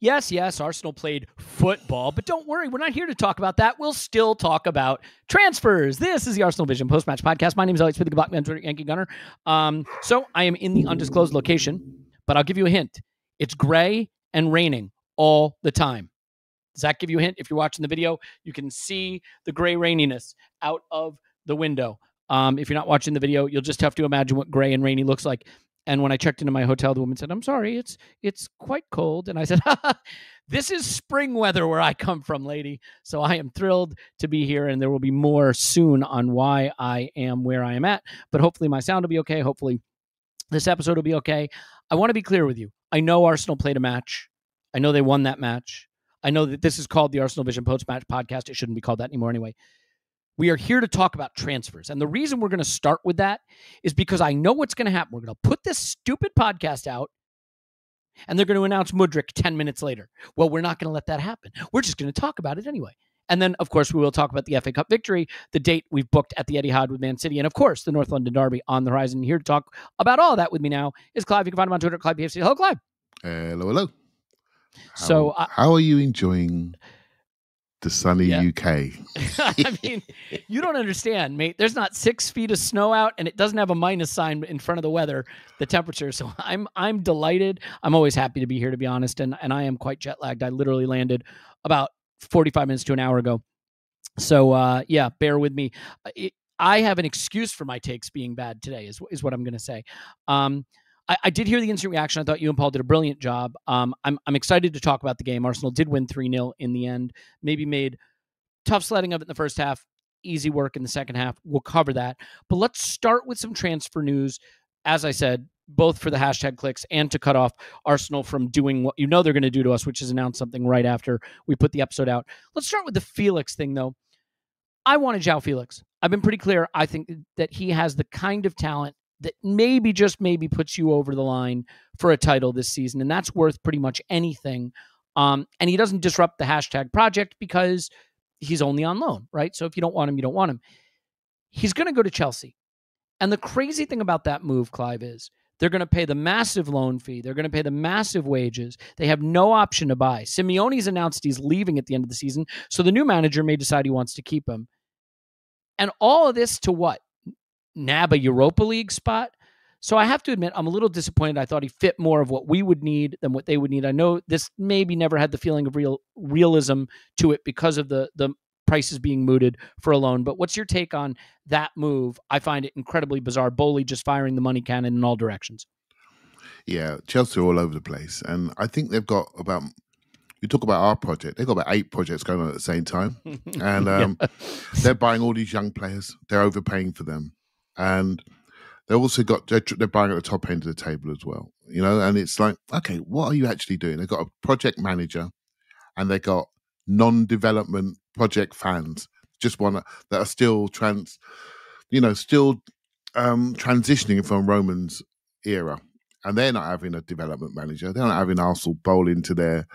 Yes, yes, Arsenal played football, but don't worry, we're not here to talk about that. We'll still talk about transfers. This is the Arsenal Vision post match podcast. My name is Alex Smith, the Man, Twitter Yankee Gunner. Um, so I am in the undisclosed location, but I'll give you a hint. It's gray and raining all the time. Does that give you a hint? If you're watching the video, you can see the gray raininess out of the window. Um, if you're not watching the video, you'll just have to imagine what gray and rainy looks like. And when I checked into my hotel, the woman said, "I'm sorry, it's it's quite cold." And I said, "This is spring weather where I come from, lady. So I am thrilled to be here, and there will be more soon on why I am where I am at. But hopefully, my sound will be okay. Hopefully, this episode will be okay. I want to be clear with you. I know Arsenal played a match. I know they won that match. I know that this is called the Arsenal Vision Post Match Podcast. It shouldn't be called that anymore, anyway. We are here to talk about transfers. And the reason we're going to start with that is because I know what's going to happen. We're going to put this stupid podcast out and they're going to announce Mudryk 10 minutes later. Well, we're not going to let that happen. We're just going to talk about it anyway. And then, of course, we will talk about the FA Cup victory, the date we've booked at the Etihad with Man City, and of course, the North London Derby on the horizon. Here to talk about all that with me now is Clive. You can find him on Twitter, Clive PFC. Hello, Clive. Hello, hello. How, so, uh, how are you enjoying the sunny Yeah. UK? I mean, you don't understand, mate. There's not six feet of snow out, and it doesn't have a minus sign in front of the weather, the temperature. So I'm I'm delighted. I'm always happy to be here, to be honest, and and I am quite jet lagged. I literally landed about 45 minutes to an hour ago. So uh, yeah, bear with me. It, I have an excuse for my takes being bad today, is is what I'm going to say. Um, I, I did hear the instant reaction. I thought you and Paul did a brilliant job. Um, I'm I'm excited to talk about the game. Arsenal did win three 0 in the end. Maybe made tough sledding of it in the first half, easy work in the second half. We'll cover that. But let's start with some transfer news. As I said, both for the hashtag clicks and to cut off Arsenal from doing what you know they're going to do to us, which is announce something right after we put the episode out. Let's start with the Felix thing, though. I wanted João Felix. I've been pretty clear. I think that he has the kind of talent that maybe just maybe puts you over the line for a title this season, and that's worth pretty much anything. Um, and he doesn't disrupt the hashtag project because he's only on loan, right? So if you don't want him, you don't want him. He's going to go to Chelsea. And the crazy thing about that move, Clive, is they're going to pay the massive loan fee. They're going to pay the massive wages. They have no option to buy. Simeone's announced he's leaving at the end of the season. So the new manager may decide he wants to keep him. And all of this to what? Nab a Europa League spot? So I have to admit, I'm a little disappointed. I thought he fit more of what we would need than what they would need. I know this maybe never had the feeling of real realism to it because of the the prices being mooted for a loan. But what's your take on that move? I find it incredibly bizarre. Boehly just firing the money cannon in all directions. Yeah, Chelsea are all over the place. And I think they've got about, you talk about our project, they've got about eight projects going on at the same time. And um, they're buying all these young players, they're overpaying for them. And they've also got, they're, they're buying at the top end of the table as well. You know, and it's like, okay, what are you actually doing? They've got a project manager and they've got non development project fans, just one that are still trans, you know, still um, transitioning from Roman's era and they're not having a development manager. They're not having Arsenal bowl into their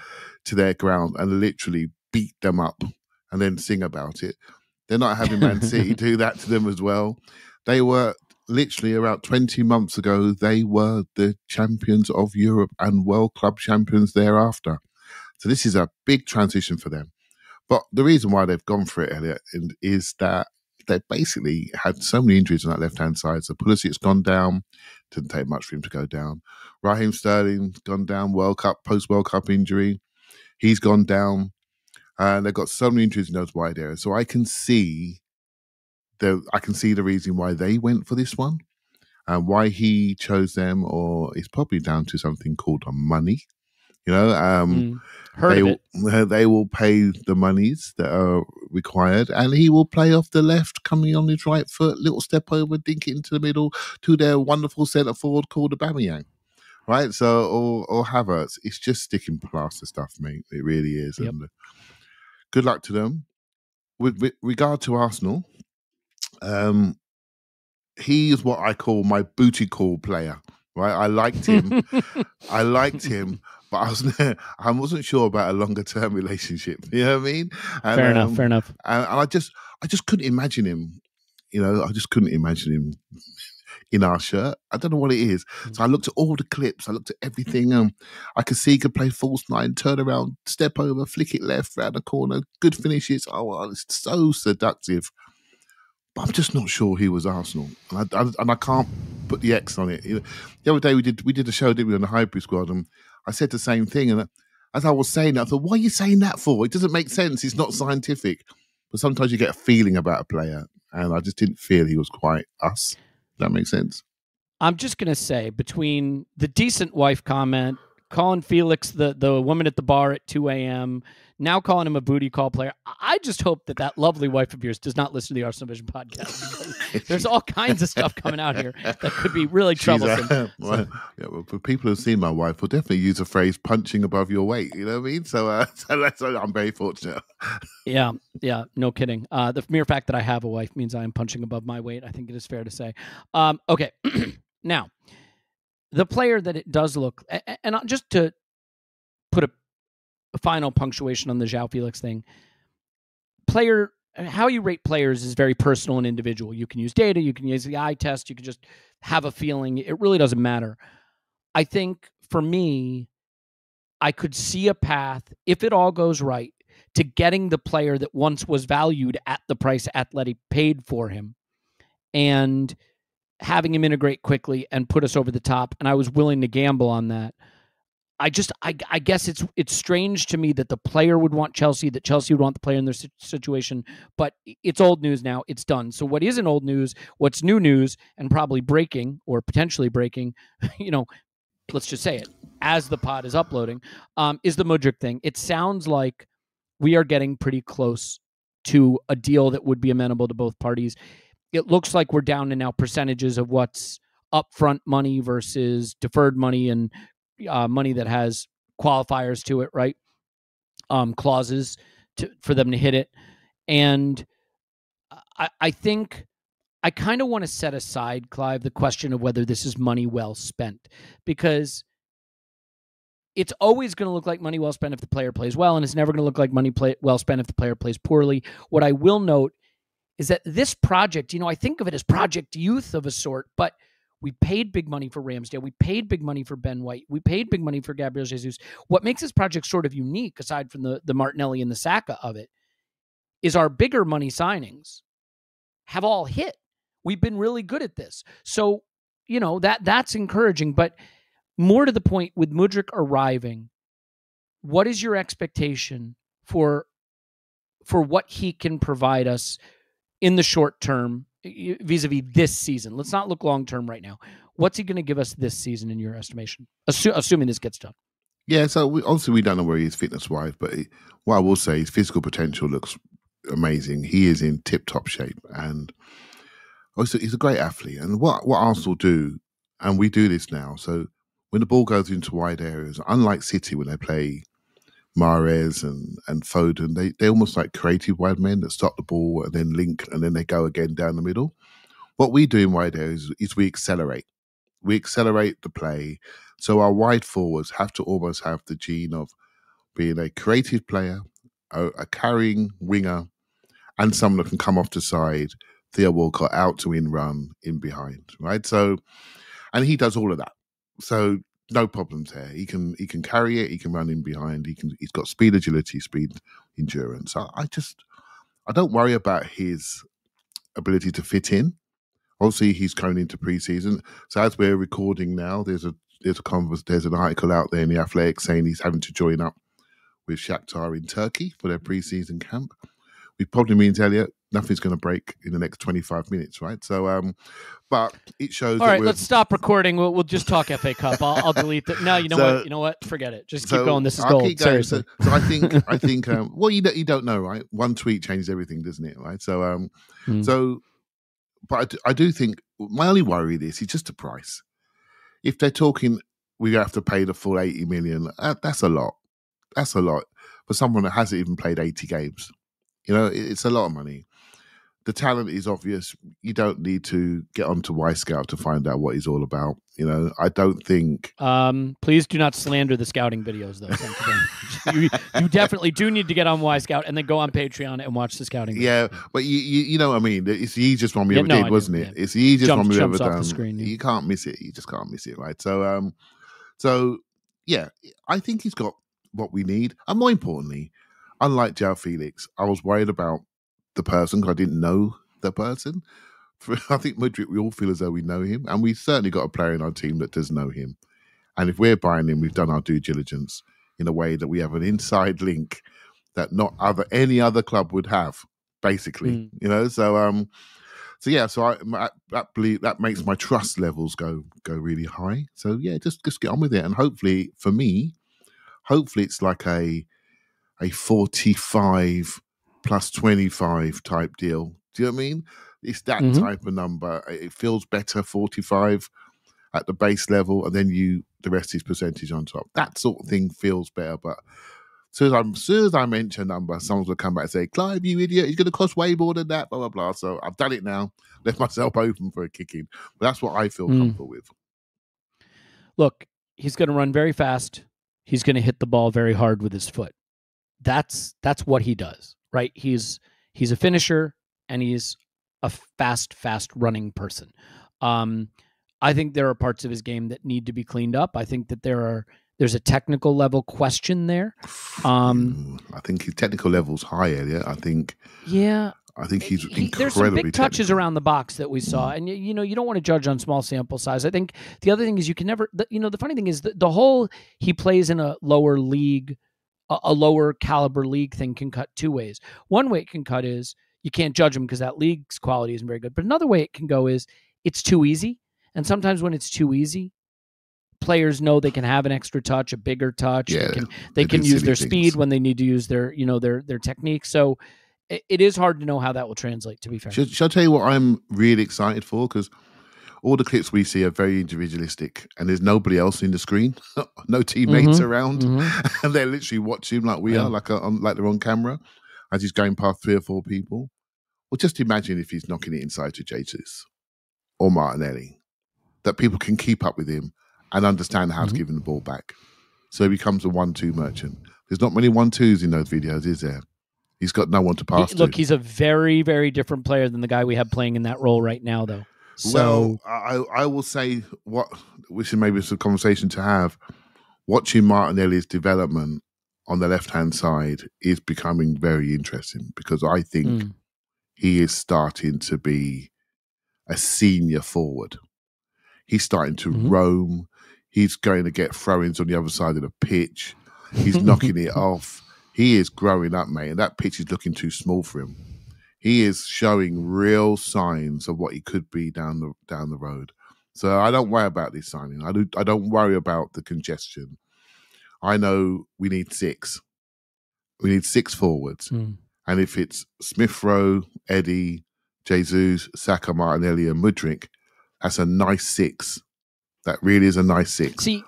to their ground and literally beat them up and then sing about it. They're not having Man City do that to them as well. They were literally about 20 months ago, they were the champions of Europe and world club champions thereafter. So this is a big transition for them. But the reason why they've gone for it, Elliot, is that they basically had so many injuries on that left hand side. So Pulisic's gone down. Didn't take much for him to go down. Raheem Sterling's gone down. World Cup, post World Cup injury. He's gone down. And they've got so many injuries in those wide areas. So I can see the I can see the reason why they went for this one. And why he chose them, or it's probably down to something called money. You know, um, Mm. They of it. will they will pay the monies that are required, and he will play off the left, coming on his right foot, little step over, dink it into the middle to their wonderful centre forward called Aubameyang. Right, so or or Havertz, it's just sticking plaster stuff, mate. It really is. Yep. And uh, good luck to them. With, with regard to Arsenal, um, he is what I call my booty call player. Right, I liked him. I liked him, but I was I wasn't sure about a longer term relationship. You know what I mean? And, fair enough. um, Fair enough. And, and I just I just couldn't imagine him. You know, I just couldn't imagine him in our shirt. I don't know what it is. So I looked at all the clips. I looked at everything. Um, I could see he could play false nine, turn around, step over, flick it left, round the corner, good finishes. Oh, it's so seductive. But I'm just not sure he was Arsenal, and I, I, and I can't put the X on it. The other day we did we did a show, didn't we, on the hybrid squad, and I said the same thing. And as I was saying that, I thought, why are you saying that for? It doesn't make sense. It's not scientific. But sometimes you get a feeling about a player, and I just didn't feel he was quite us. That makes sense? I'm just gonna say between the decent wife comment, Colin Felix the the woman at the bar at 2 a.m., now calling him a booty call player. I just hope that that lovely wife of yours does not listen to the Arsenal Vision podcast. There's all kinds of stuff coming out here that could be really troublesome. Uh, well, yeah, well, for people who've seen my wife, will definitely use the phrase "punching above your weight." You know what I mean? So, uh, so that's, I'm very fortunate. yeah, yeah, no kidding. Uh, the mere fact that I have a wife means I am punching above my weight. I think it is fair to say. Um, okay, now the player that it does look, and just to put a final punctuation on the João Felix thing. Player, how you rate players is very personal and individual. You can use data, you can use the eye test, you can just have a feeling. It really doesn't matter. I think for me, I could see a path, if it all goes right, to getting the player that once was valued at the price Atlético paid for him and having him integrate quickly and put us over the top. And I was willing to gamble on that. I just I, I guess it's it's strange to me that the player would want Chelsea, that Chelsea would want the player in their situation, but it's old news now. It's done. So what isn't old news? What's new news and probably breaking or potentially breaking? You know, let's just say it as the pod is uploading, um, is the Mudryk thing. It sounds like we are getting pretty close to a deal that would be amenable to both parties. It looks like we're down to now percentages of what's upfront money versus deferred money and uh, money that has qualifiers to it, right? Um, clauses to, for them to hit it. And I, I think I kind of want to set aside, Clive, the question of whether this is money well spent because it's always going to look like money well spent if the player plays well, and it's never going to look like money play, well spent if the player plays poorly. What I will note is that this project, you know, I think of it as project youth of a sort, but – we paid big money for Ramsdale. We paid big money for Ben White. We paid big money for Gabriel Jesus. What makes this project sort of unique, aside from the, the Martinelli and the Saka of it, is our bigger money signings have all hit. We've been really good at this. So, you know, that that's encouraging. But more to the point, with Mudryk arriving, what is your expectation for for what he can provide us in the short term vis-a-vis this season. Let's not look long term right now. What's he going to give us this season, in your estimation, Assu- assuming this gets done? Yeah, so we, obviously we don't know where he is fitness wise, but he, what I will say, his physical potential looks amazing. He is in tip top shape, and also he's a great athlete. And what what Arsenal do, and we do this now. So when the ball goes into wide areas, unlike City when they play Mahrez and, and Foden, they, they're almost like creative wide men that stop the ball and then link and then they go again down the middle. What we do in wide areas is, is we accelerate. We accelerate the play. So our wide forwards have to almost have the gene of being a creative player, a, a carrying winger, and someone that can come off the side, Theo Walcott out to in run in behind, right? So, and he does all of that. So no problems there. He can he can carry it. He can run in behind. He can. He's got speed, agility, speed, endurance. I, I just I don't worry about his ability to fit in. Obviously, he's going into preseason. So as we're recording now, there's a there's a converse, there's an article out there in the Athletic saying he's having to join up with Shakhtar in Turkey for their preseason camp. Which probably means Elliot nothing's going to break in the next 25 minutes, right? So, um, but it shows. All right, let's stop recording. We'll, we'll just talk FA Cup. I'll, I'll delete that. No, you know so, what? You know what? Forget it. Just so keep going. This is I'll gold. Seriously. So, so, I think I think um, well, you don't, you don't know, right? One tweet changes everything, doesn't it? Right. So um, mm. so, but I do, I do think my only worry is is just the price. If they're talking, we have to pay the full 80 million. Uh, that's a lot. That's a lot for someone that hasn't even played 80 games. You know, it's a lot of money. the talent is obvious. You don't need to get onto Y Wyscout to find out what he's all about. You know, I don't think. Um, please do not slander the scouting videos, though. you, you definitely do need to get on Y Wyscout and then go on Patreon and watch the scouting. Yeah, but you, you, you know what I mean. It's the easiest one we yeah, ever no, did, wasn't it? Yeah. It's the easiest one we ever done. Screen, yeah. You can't miss it. You just can't miss it, right? So, um, so yeah, I think he's got what we need, and more importantly, unlike João Felix, I was worried about the person because I didn't know the person. For, I think Mudryk, we all feel as though we know him, and we certainly got a player in our team that does know him. And if we're buying him, we've done our due diligence in a way that we have an inside link that not other any other club would have, basically. Mm. You know, so um, so yeah, so I that believe that makes my trust levels go go really high. So yeah, just just get on with it, and hopefully for me, hopefully it's like a a forty five plus 25 type deal. Do you know what I mean? It's that mm-hmm. type of number. It feels better 45 at the base level, and then you the rest is percentage on top. That sort of thing feels better. But as soon as, I'm, as, soon as I mention a number, someone's going to come back and say, Clive, you idiot, it's going to cost way more than that, blah, blah, blah. So I've done it now, left myself open for a kicking. But that's what I feel mm. comfortable with. Look, he's going to run very fast. He's going to hit the ball very hard with his foot. That's that's what he does right? He's he's a finisher and he's a fast, fast running person. Um, I think there are parts of his game that need to be cleaned up. I think that there are there's a technical level question there. Um, I think his technical level's higher. Yeah, I think. Yeah. I think he's he, there's some big touches around the box that we saw, mm. and you, you, know you don't want to judge on small sample size. I think the other thing is you can never, the, you know, the funny thing is the, the whole he plays in a lower league a, a lower caliber league thing can cut two ways. One way it can cut is you can't judge them because that league's quality isn't very good. But another way it can go is it's too easy. And sometimes when it's too easy, players know they can have an extra touch, a bigger touch. Yeah, they can, they can use their things. speed when they need to use their, you know, their their technique. So it, it is hard to know how that will translate. To be fair, should, should I tell you what I'm really excited for? Because all the clips we see are very individualistic and there's nobody else in the screen no teammates mm-hmm, around mm-hmm. and they're literally watching like we yeah. are like a, on, like they're on camera as he's going past three or four people well just imagine if he's knocking it inside to Jesus or Martinelli that people can keep up with him and understand how mm-hmm. to give him the ball back so he becomes a one-two merchant there's not many one-twos in those videos is there He's got no one to pass. He, look, to. he's a very, very different player than the guy we have playing in that role right now, though. So, well, I, I will say what, which is maybe it's a conversation to have. Watching Martinelli's development on the left hand side is becoming very interesting because I think mm. he is starting to be a senior forward. He's starting to mm-hmm. roam. He's going to get throw ins on the other side of the pitch. He's knocking it off. He is growing up, mate, and that pitch is looking too small for him he is showing real signs of what he could be down the down the road. So I don't worry about this signing. I do. I don't worry about the congestion. I know we need six. We need six forwards, mm. and if it's Smith Rowe, Eddie, Jesus, Saka, Martinelli, and Mudryk, that's a nice six. That really is a nice six. See,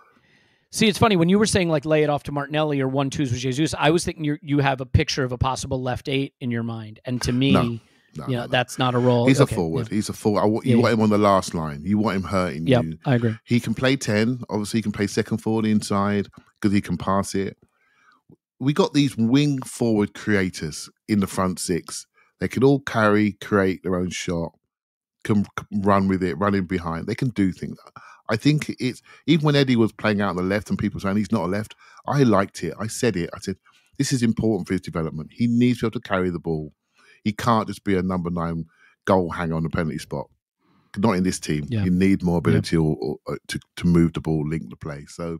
See, it's funny when you were saying like lay it off to Martinelli or one twos with Jesus. I was thinking you you have a picture of a possible left eight in your mind, and to me, no, no, you know, no, that's not a role. He's okay, a forward. Yeah. He's a forward. You yeah, want him on the last line. You want him hurting yep, you. I agree. He can play ten. Obviously, he can play second forward inside because he can pass it. We got these wing forward creators in the front six. They can all carry, create their own shot, can run with it, running behind. They can do things. I think it's even when Eddie was playing out on the left and people saying he's not a left, I liked it. I said it. I said, this is important for his development. He needs to be able to carry the ball. He can't just be a number nine goal hanger on the penalty spot. Not in this team. Yeah. You need more ability yeah. or, or, or, to, to move the ball, link the play. So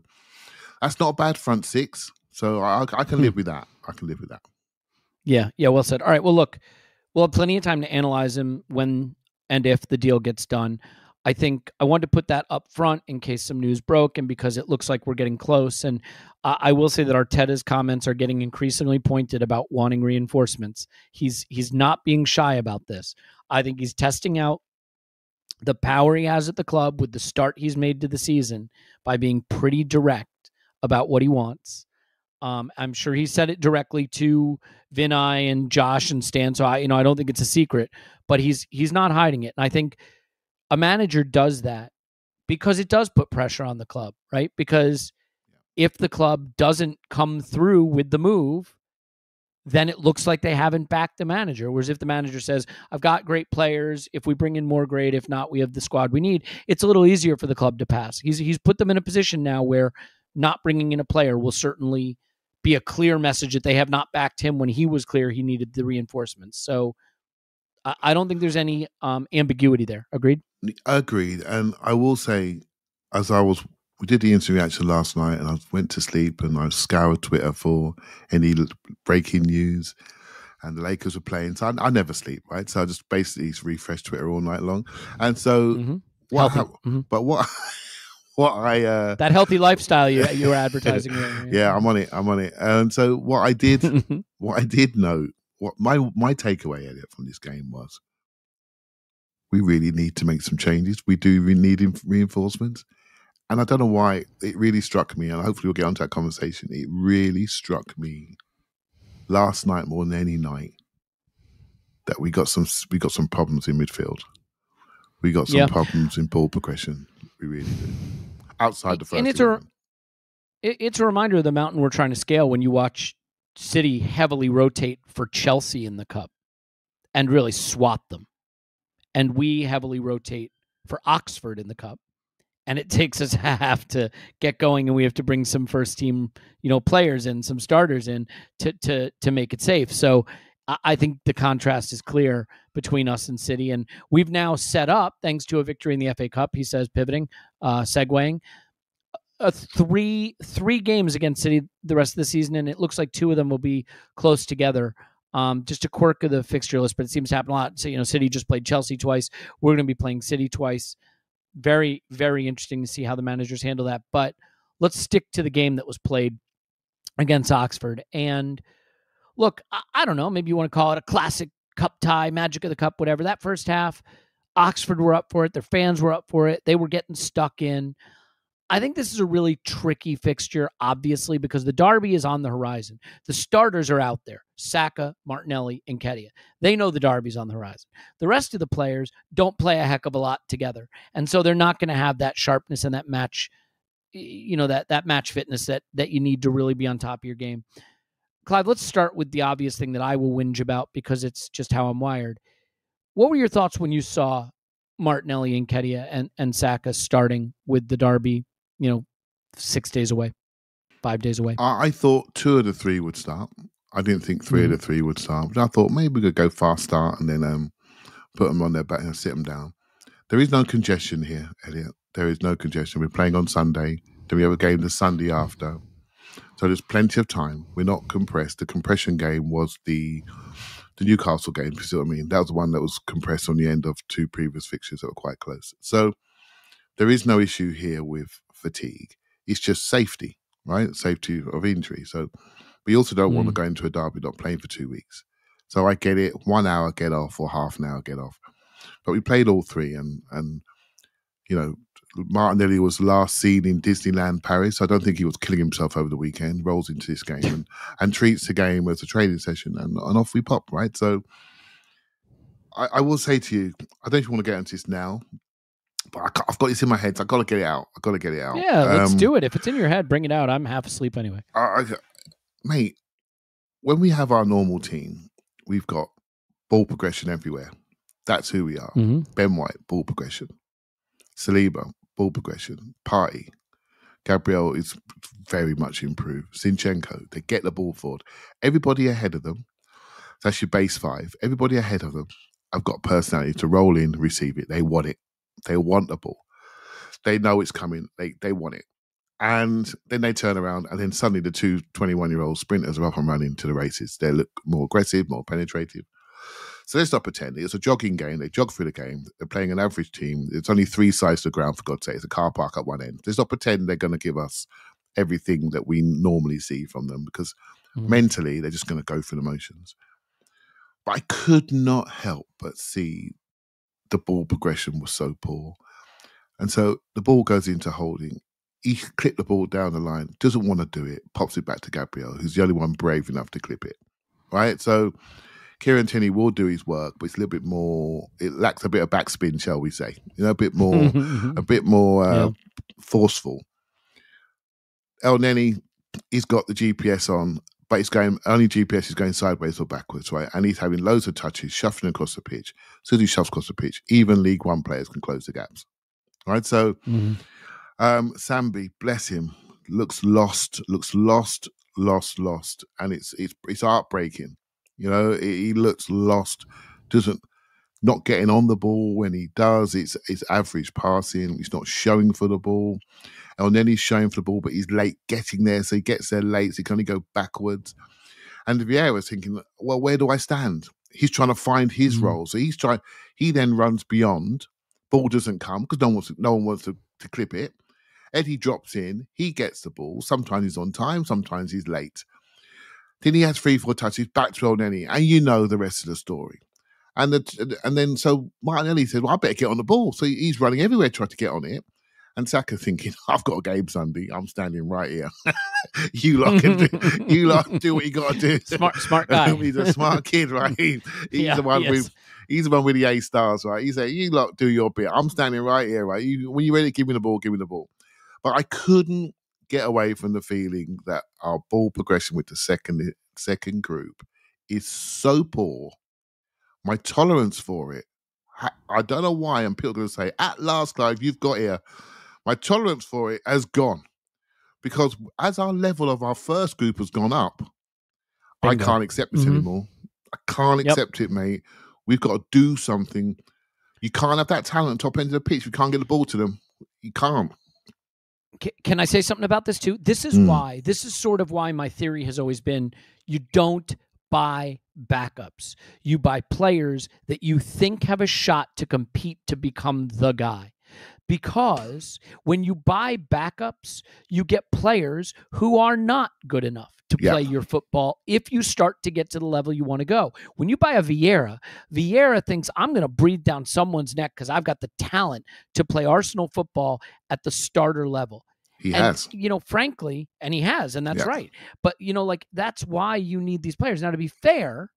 that's not a bad front six. So I, I can hmm. live with that. I can live with that. Yeah. Yeah. Well said. All right. Well, look, we'll have plenty of time to analyze him when and if the deal gets done. I think I wanted to put that up front in case some news broke and because it looks like we're getting close. And I will say that Arteta's comments are getting increasingly pointed about wanting reinforcements. He's he's not being shy about this. I think he's testing out the power he has at the club with the start he's made to the season by being pretty direct about what he wants. Um, I'm sure he said it directly to Vinai and Josh and Stan. So I, you know, I don't think it's a secret, but he's he's not hiding it. And I think a manager does that because it does put pressure on the club, right? Because if the club doesn't come through with the move, then it looks like they haven't backed the manager. Whereas if the manager says, I've got great players, if we bring in more great, if not, we have the squad we need, it's a little easier for the club to pass. He's he's put them in a position now where not bringing in a player will certainly be a clear message that they have not backed him when he was clear he needed the reinforcements. So I, I don't think there's any um, ambiguity there. Agreed? Agreed. And I will say, as I was we did the interview reaction last night and I went to sleep and I scoured Twitter for any breaking news and the Lakers were playing. So I, I never sleep, right? So I just basically refresh Twitter all night long. And so mm-hmm. what, mm-hmm. but what, what I, uh, that healthy lifestyle you, you were advertising. yeah, I'm on it. I'm on it. And so what I did, what I did know, what my, my takeaway Elliot from this game was, we really need to make some changes. We do need reinforcements and I don't know why it really struck me, and hopefully we'll get onto that conversation. It really struck me last night more than any night that we got some we got some problems in midfield. We got some yeah. problems in ball progression. We really do. Outside the first, and it's a it's a reminder of the mountain we're trying to scale when you watch City heavily rotate for Chelsea in the cup and really swat them, and we heavily rotate for Oxford in the cup and it takes us half to get going and we have to bring some first team you know players and some starters in to to to make it safe so I think the contrast is clear between us and City, and we've now set up, thanks to a victory in the FA Cup. He says, pivoting, uh, segueing, three three games against City the rest of the season, and it looks like two of them will be close together. Um, just a quirk of the fixture list, but it seems to happen a lot. So you know, City just played Chelsea twice. We're going to be playing City twice very, very interesting to see how the managers handle that. But let's stick to the game that was played against Oxford. And look, I, I don't know, maybe you want to call it a classic cup tie, magic of the cup, whatever. That first half, Oxford were up for it. Their fans were up for it. They were getting stuck in. I think this is a really tricky fixture, obviously, because the Derby is on the horizon. The starters are out there Saka, Martinelli, and Nketiah. They know the Derby's on the horizon. The rest of the players don't play a heck of a lot together. And so they're not going to have that sharpness and that match, you know, that that match fitness that that you need to really be on top of your game. Clive, let's start with the obvious thing that I will whinge about because it's just how I'm wired. What were your thoughts when you saw Martinelli and Nketiah and, and Saka starting with the Derby you know, six days away, five days away. I, I thought two of the three would start. I didn't think 3 mm-hmm. of the three would start. But I thought maybe we could go fast start and then um, put them on their back and sit them down. There is no congestion here, Elliot. There is no congestion. We're playing on Sunday. Then we have a game the Sunday after. So there's plenty of time. We're not compressed. The compression game was the the Newcastle game. You see what I mean? That was the one that was compressed on the end of two previous fixtures that were quite close. So there is no issue here with fatigue. It's just safety, right? Safety of injury. So we also don't mm. want to go into a derby not playing for two weeks. So I get it, one hour get off or half an hour get off. But we played all three and and you know, Martinelli was last seen in Disneyland Paris. So I don't think he was killing himself over the weekend. Rolls into this game and, and treats the game as a training session, and, and off we pop. Right. So I, I will say to you, I don't want to get into this now, but I have got this in my head. So I got to get it out. I got to get it out. Yeah, let's um, do it. If it's in your head, bring it out. I'm half asleep anyway. I, I, mate, when we have our normal team, we've got ball progression everywhere. That's who we are. Mm-hmm. Ben White, ball progression. Saliba, ball progression. Partey. Gabriel is very much improved. Zinchenko, they get the ball forward. Everybody ahead of them. That's your base five. Everybody ahead of them. I've got personality to roll in, receive it. They want it. They want the ball. They know it's coming. They they want it. And then they turn around, and then suddenly the two 21 year old sprinters are up and running to the races. They look more aggressive, more penetrative. So let's not pretend it's a jogging game. They jog through the game. They're playing an average team. It's only three sides to the ground, for God's sake. It's a car park at one end. Let's not pretend they're going to give us everything that we normally see from them because mm. mentally they're just going to go through the motions. But I could not help but see the ball progression was so poor. And so the ball goes into Holding. he clipped the ball down the line, doesn't want to do it, pops it back to Gabriel, who's the only one brave enough to clip it. Right? So Kieran Tierney will do his work, but it's a little bit more. It lacks a bit of backspin, shall we say? You know, a bit more, a bit more uh, yeah. forceful. Elneny, he's got the GPS on, but it's going only GPS is going sideways or backwards, right? And he's having loads of touches, shuffling across the pitch. So he shoves across the pitch, even League One players can close the gaps, right? So, mm-hmm. um, Sambi, bless him, looks lost, looks lost, lost, lost, and it's it's it's heartbreaking you know, he looks lost, doesn't not getting on the ball when he does. It's it's average passing. He's not showing for the ball. And then he's showing for the ball, but he's late getting there. So he gets there late. So he can only go backwards. And Vieira was thinking, well, where do I stand? He's trying to find his mm-hmm. role. So he's trying, he then runs beyond. Ball doesn't come because no one wants to, no one wants to, to clip it. Eddie drops in, he gets the ball. Sometimes he's on time, sometimes he's late. Then he has three, four touches, back to Elneny, and you know the rest of the story. And the, and then so Martinelli said, "Well, I better get on the ball." So he's running everywhere, trying to get on it. And Saka thinking, "I've got a game Sunday. I'm standing right here. you lot can do, you lot do what you got to do." Smart, smart guy. he's a smart kid, right? he's yeah, the one yes. with he's the one with the A stars, right? He said, "You lot do your bit. I'm standing right here, right? You, when you're ready, give me the ball. Give me the ball." But I couldn't get away from the feeling that our ball progression with the second second group is so poor. My tolerance for it, I don't know why. I'm people going to say, at last, Clive, you've got here. My tolerance for it has gone because as our level of our first group has gone up, Bingo. I can't accept this mm-hmm. anymore. I can't yep. accept it, mate. We've got to do something. You can't have that talent top end of the pitch. We can't get the ball to them. You can't can I say something about this too? This is mm. why, this is sort of why my theory has always been you don't buy backups. You buy players that you think have a shot to compete to become the guy. Because when you buy backups, you get players who are not good enough to play your football if you start to get to the level you want to go. When you buy a Vieira, Vieira thinks I'm going to breathe down someone's neck because I've got the talent to play Arsenal football at the starter level. He and, has. You know, frankly, and he has, and that's yeah. right. But, you know, like that's why you need these players. Now, to be fair,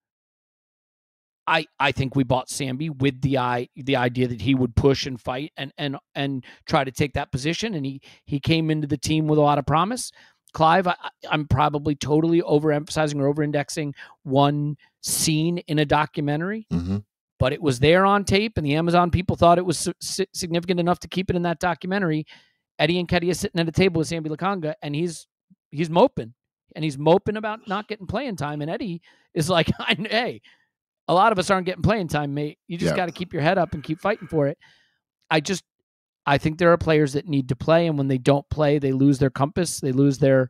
I, I think we bought Sambi with the eye the idea that he would push and fight and and and try to take that position and he he came into the team with a lot of promise. Clive, I, am probably totally overemphasizing or overindexing one scene in a documentary, mm-hmm. but it was there on tape, and the Amazon people thought it was significant enough to keep it in that documentary. Eddie Nketiah is sitting at a table with Sambi Lokonga, and he's he's moping, and he's moping about not getting playing time. And Eddie is like, "Hey, a lot of us aren't getting playing time, mate. You just yeah. got to keep your head up and keep fighting for it." I just I think there are players that need to play, and when they don't play, they lose their compass, they lose their,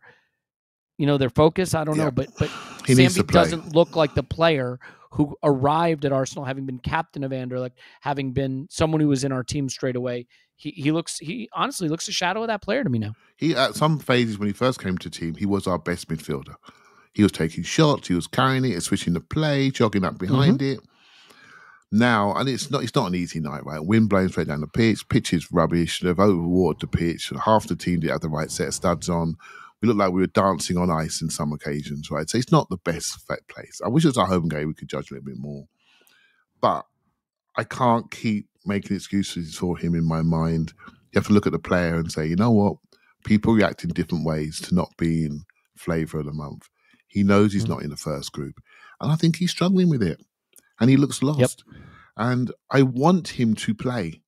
you know, their focus. I don't yeah. know, but but he Sambi doesn't look like the player who arrived at Arsenal having been captain of Anderlecht, having been someone who was in our team straight away he he looks he honestly looks a shadow of that player to me now. He at some phases when he first came to team, he was our best midfielder. He was taking shots, he was carrying it, switching the play, jogging up behind mm-hmm. it. Now, and it's not it's not an easy night, right? Wind blowing straight down the pitch, pitch is rubbish, they've overwatered the pitch, half the team didn't have the right set of studs on. We look like we were dancing on ice in some occasions, right? So it's not the best place. I wish it was our home game, we could judge a little bit more. But I can't keep making excuses for him in my mind. You have to look at the player and say, you know what? People react in different ways to not being flavour of the month. He knows he's mm. not in the first group. And I think he's struggling with it. And he looks lost. Yep. And I want him to play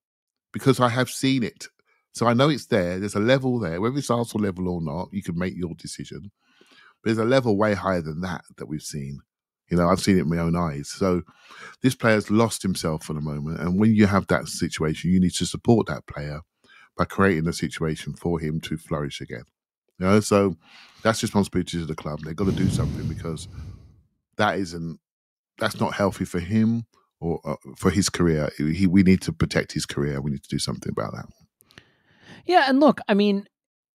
because I have seen it. So I know it's there. There's a level there. Whether it's Arsenal level or not, you can make your decision. But there's a level way higher than that that we've seen. You know, I've seen it in my own eyes. So this player's lost himself for the moment. And when you have that situation, you need to support that player by creating a situation for him to flourish again. Know, so that's responsibility of the club. They've got to do something because that isn't that's not healthy for him or uh, for his career. He, we need to protect his career. We need to do something about that. Yeah, and look, I mean,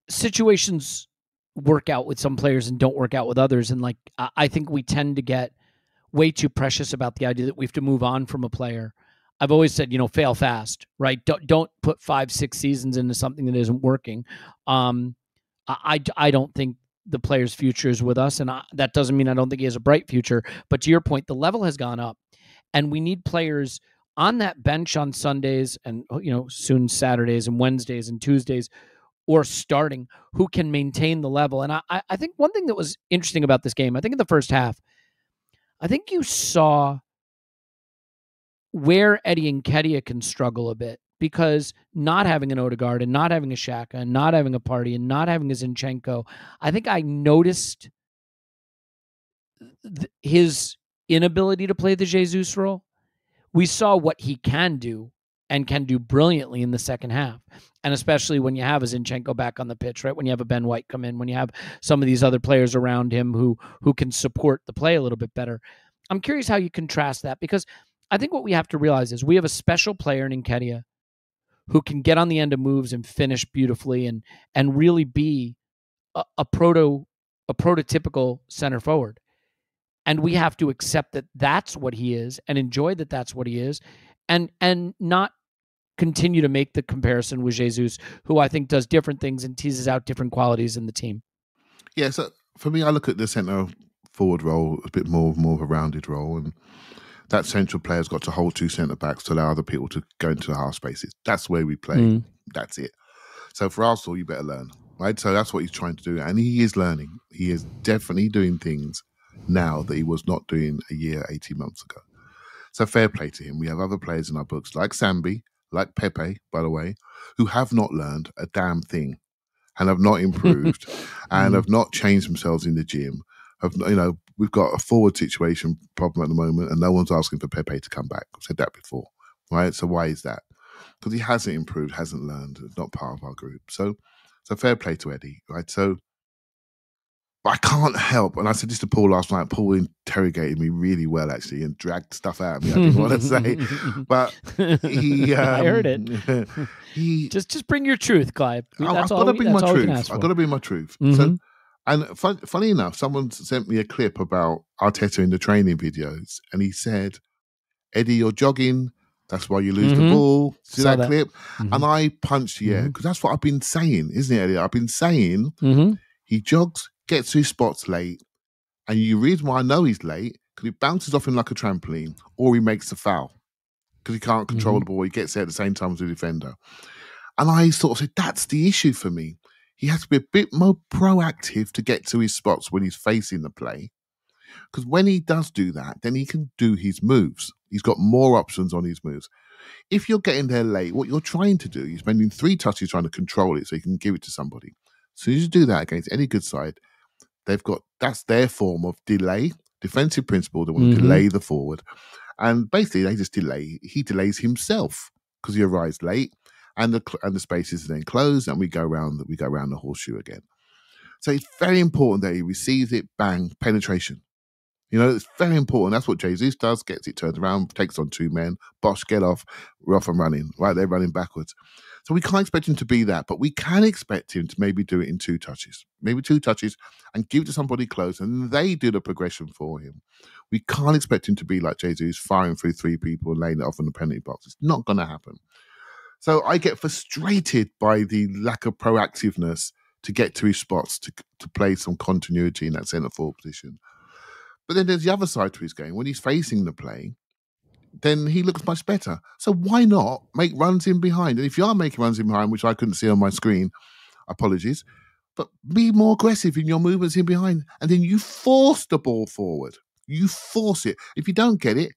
situations work out with some players and don't work out with others, and like I think we tend to get way too precious about the idea that we have to move on from a player. I've always said, you know, fail fast, right? Don't don't put five, six seasons into something that isn't working. Um, I, I, don't think the player's future is with us, and I, that doesn't mean I don't think he has a bright future. But to your point, the level has gone up, and we need players on that bench on Sundays and oh, you know soon Saturdays and Wednesdays and Tuesdays, or starting who can maintain the level. And I, I think one thing that was interesting about this game, I think in the first half, I think you saw where Eddie Nketiah can struggle a bit because not having an Odegaard and not having a Xhaka and not having a Partey and not having a Zinchenko, I think I noticed th- his inability to play the Jesus role. We saw what he can do and can do brilliantly in the second half. And especially when you have a Zinchenko back on the pitch, right? When you have a Ben White come in, when you have some of these other players around him who who can support the play a little bit better. I'm curious how you contrast that because I think what we have to realize is we have a special player in Nketiah who can get on the end of moves and finish beautifully and and really be a, a proto a prototypical center forward. And we have to accept that that's what he is and enjoy that that's what he is and and not continue to make the comparison with Jesus who I think does different things and teases out different qualities in the team. Yeah, so for me I look at the center forward role a bit more more of a rounded role and that central player's got to hold two centre backs to allow other people to go into the half spaces. That's where we play. Mm. That's it. So for Arsenal, you better learn, right? So that's what he's trying to do, and he is learning. He is definitely doing things now that he was not doing a year, eighteen months ago. So fair play to him. We have other players in our books like Sambi, like Pepe, by the way, who have not learned a damn thing and have not improved and mm. have not changed themselves in the gym. Have you know we've got a forward situation problem at the moment, and no one's asking for Pepe to come back. I've said that before, right? So why is that? Because he hasn't improved, hasn't learned, not part of our group. So, so fair play to Eddie, right? So, but I can't help, and I said this to Paul last night. Paul interrogated me really well, actually, and dragged stuff out of me. I didn't want to say, but he. Um, I heard it. he just, just bring your truth, Clive. That's I've got to bring my truth. I've got to bring my truth. Mm-hmm. So and fun, funny enough, someone sent me a clip about Arteta in the training videos, and he said, "Eddie, you're jogging. That's why you lose mm-hmm. the ball." See that, that, clip? Mm-hmm. And I punched, yeah, because mm-hmm. that's what I've been saying, isn't it, Eddie? I've been saying mm-hmm. he jogs, gets to his spots late, and you reason why I know he's late because he bounces off him like a trampoline, or he makes a foul because he can't control mm-hmm. the ball. He gets there at the same time as the defender. And I sort of said, that's the issue for me he has to be a bit more proactive to get to his spots when he's facing the play. Because when he does do that, then he can do his moves. He's got more options on his moves. If you're getting there late, what you're trying to do, you're spending three touches trying to control it so you can give it to somebody. As soon as you do that against any good side, they've got that's their form of delay, defensive principle. They want mm-hmm. to delay the forward. And basically, they just delay. He delays himself because he arrives late and the and the spaces are then closed, and we go around we go around the horseshoe again. So it's very important that he receives it, bang, penetration. You know, it's very important. That's what Jesus does. Gets it turned around, takes on two men. Bosh, get off. We're off and running. Right, they're running backwards. So we can't expect him to be that, but we can expect him to maybe do it in two touches, maybe two touches, and give to somebody close, and they do the progression for him. We can't expect him to be like Jesus, firing through three people and laying it off in the penalty box. It's not going to happen. So I get frustrated by the lack of proactiveness to get to his spots to to play some continuity in that centre forward position. But then there's the other side to his game. When he's facing the play, then he looks much better. So why not make runs in behind? And if you are making runs in behind, which I couldn't see on my screen, apologies, but be more aggressive in your movements in behind. And then you force the ball forward. You force it. If you don't get it,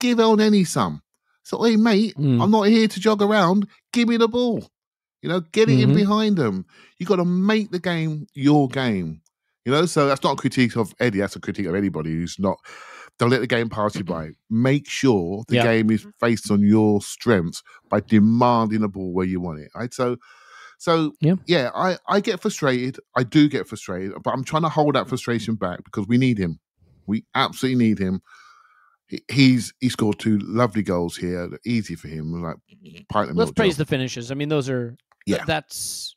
give on any some. So, hey, mate, mm. I'm not here to jog around. Give me the ball. You know, get it mm-hmm. in behind them. You got to make the game your game. You know, so that's not a critique of Eddie. That's a critique of anybody who's not. Don't let the game pass you by. Make sure the yeah. game is based on your strengths by demanding the ball where you want it. Right. So, so yeah, yeah I, I get frustrated. I do get frustrated, but I'm trying to hold that frustration back because we need him. We absolutely need him he's he scored two lovely goals here, easy for him. Like mm-hmm. let's praise job. the finishes. I mean, those are yeah. that's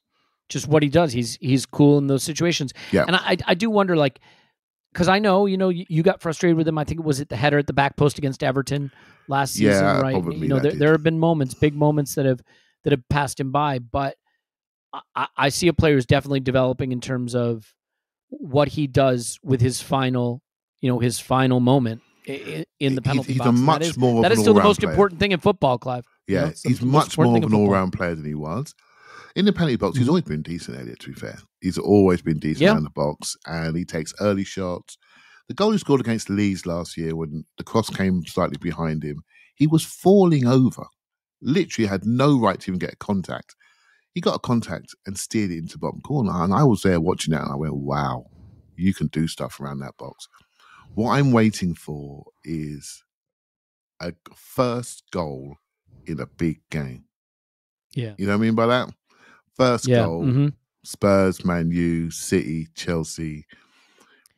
just what he does. He's he's cool in those situations. Yeah, and I I do wonder like because I know you know you, you, got frustrated with him. I think it was at the header at the back post against Everton last season, yeah, right? You know, there, there, have been moments, big moments that have that have passed him by, but I, I see a player who's definitely developing in terms of what he does with his final, you know, his final moment in, in the penalty he's, he's box. a much that is, more that is still the most player. important thing in football, Clive. Yeah, you know, he's much more of an all-round player than he was. In the penalty box, mm-hmm. he's always been decent, Elliot, to be fair. He's always been decent yeah. in the box, and he takes early shots. The goal he scored against Leeds last year, when the cross came slightly behind him, he was falling over. Literally had no right to even get a contact. He got a contact and steered it into the bottom corner. And I was there watching that, and I went, wow, you can do stuff around that box. What I'm waiting for is a first goal in a big game. Yeah. You know what I mean by that? First yeah. goal, mm-hmm. Spurs, Man U, City, Chelsea.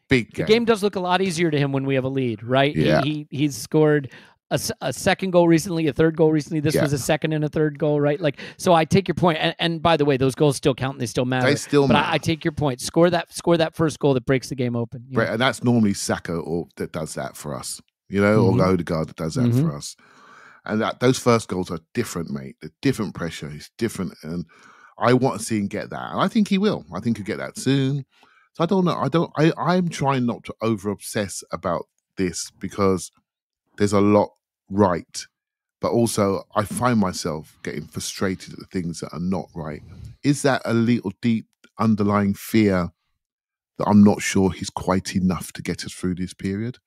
Big game. The game does look a lot easier to him when we have a lead, right? Yeah. He, he he's scored a, a, second goal recently, a third goal recently. This yeah. was a second and a third goal, right? Like, so I take your point. And, and by the way, those goals still count and they still matter. They still but matter. I, I, take your point. Score that, score that first goal that breaks the game open. Right, and that's normally Saka or that does that for us, you know, mm-hmm. or Odegaard that does that mm-hmm. for us. And that those first goals are different, mate. They're different pressure. It's different, and I want to see him get that, and I think he will. I think he'll get that soon. So I don't know. I don't. I I'm trying not to over obsess about this because there's a lot right, but also I find myself getting frustrated at the things that are not right. Is that a little deep underlying fear that I'm not sure he's quite enough to get us through this period?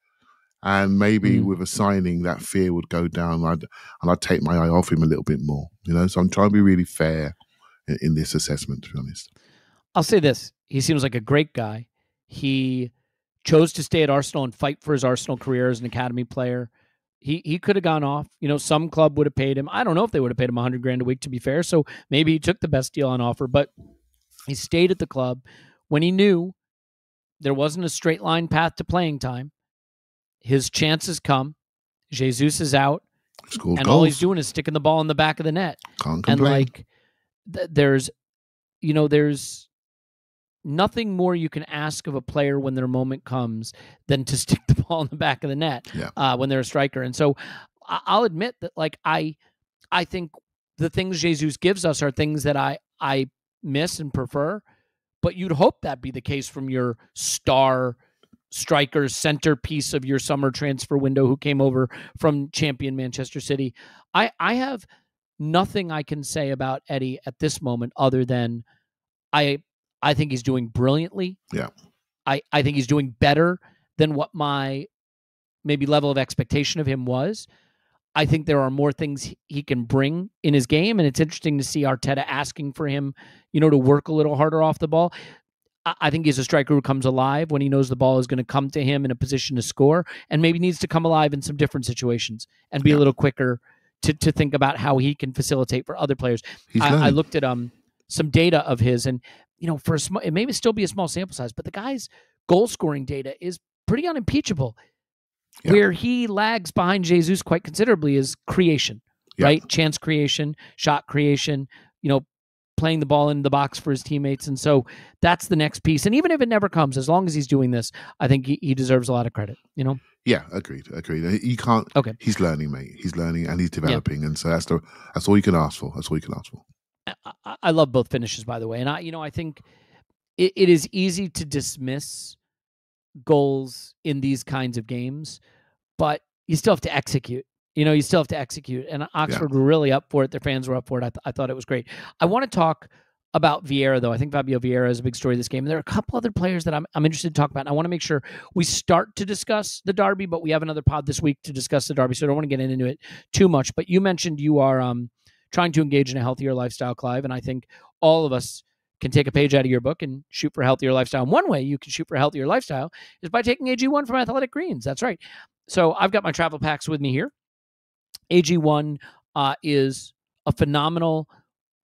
And maybe mm. with a signing, that fear would go down, and I'd, and I'd take my eye off him a little bit more. You know, so I'm trying to be really fair in, in this assessment. To be honest, I'll say this: he seems like a great guy. He chose to stay at Arsenal and fight for his Arsenal career as an academy player. He he could have gone off. You know, some club would have paid him. I don't know if they would have paid him 100 grand a week to be fair. So maybe he took the best deal on offer, but he stayed at the club when he knew there wasn't a straight line path to playing time his chances come. Jesus is out, School and goals. all he's doing is sticking the ball in the back of the net. Can't and complain. like, th- there's, you know, there's nothing more you can ask of a player when their moment comes than to stick the ball in the back of the net yeah. uh, when they're a striker. And so, I'll admit that, like, I, I think the things Jesus gives us are things that I I miss and prefer, but you'd hope that be the case from your star striker centerpiece of your summer transfer window who came over from champion Manchester City. I I have nothing I can say about Eddie at this moment other than I I think he's doing brilliantly. Yeah. I I think he's doing better than what my maybe level of expectation of him was. I think there are more things he can bring in his game, and it's interesting to see Arteta asking for him, you know, to work a little harder off the ball. I think he's a striker who comes alive when he knows the ball is going to come to him in a position to score, and maybe needs to come alive in some different situations and be yeah. a little quicker to to think about how he can facilitate for other players. I, I, looked at um some data of his, and you know, for a small, it may still be a small sample size, but the guy's goal scoring data is pretty unimpeachable. Yeah. Where he lags behind Jesus quite considerably is creation, yeah. right? Chance creation, shot creation, you know, playing the ball in the box for his teammates. And so that's the next piece. And even if it never comes, as long as he's doing this, I think he, he deserves a lot of credit, you know? Yeah, agreed, agreed. You can't. Okay, he's learning, mate. He's learning and he's developing, yeah. and so that's the that's all you can ask for. That's all you can ask for. I, I love both finishes, by the way, and I, you know, I think it, it is easy to dismiss goals in these kinds of games, but you still have to execute you know, you still have to execute. And Oxford yeah. were really up for it. Their fans were up for it. I, th- I thought it was great. I want to talk about Vieira, though. I think Fabio Vieira is a big story of this game. And there are a couple other players that I'm, I'm interested to talk about. And I want to make sure we start to discuss the Derby, but we have another pod this week to discuss the Derby. So I don't want to get into it too much. But you mentioned you are um, trying to engage in a healthier lifestyle, Clive. And I think all of us can take a page out of your book and shoot for a healthier lifestyle. And one way you can shoot for a healthier lifestyle is by taking AG1 from Athletic Greens. That's right. So I've got my travel packs with me here. AG1 uh, is a phenomenal,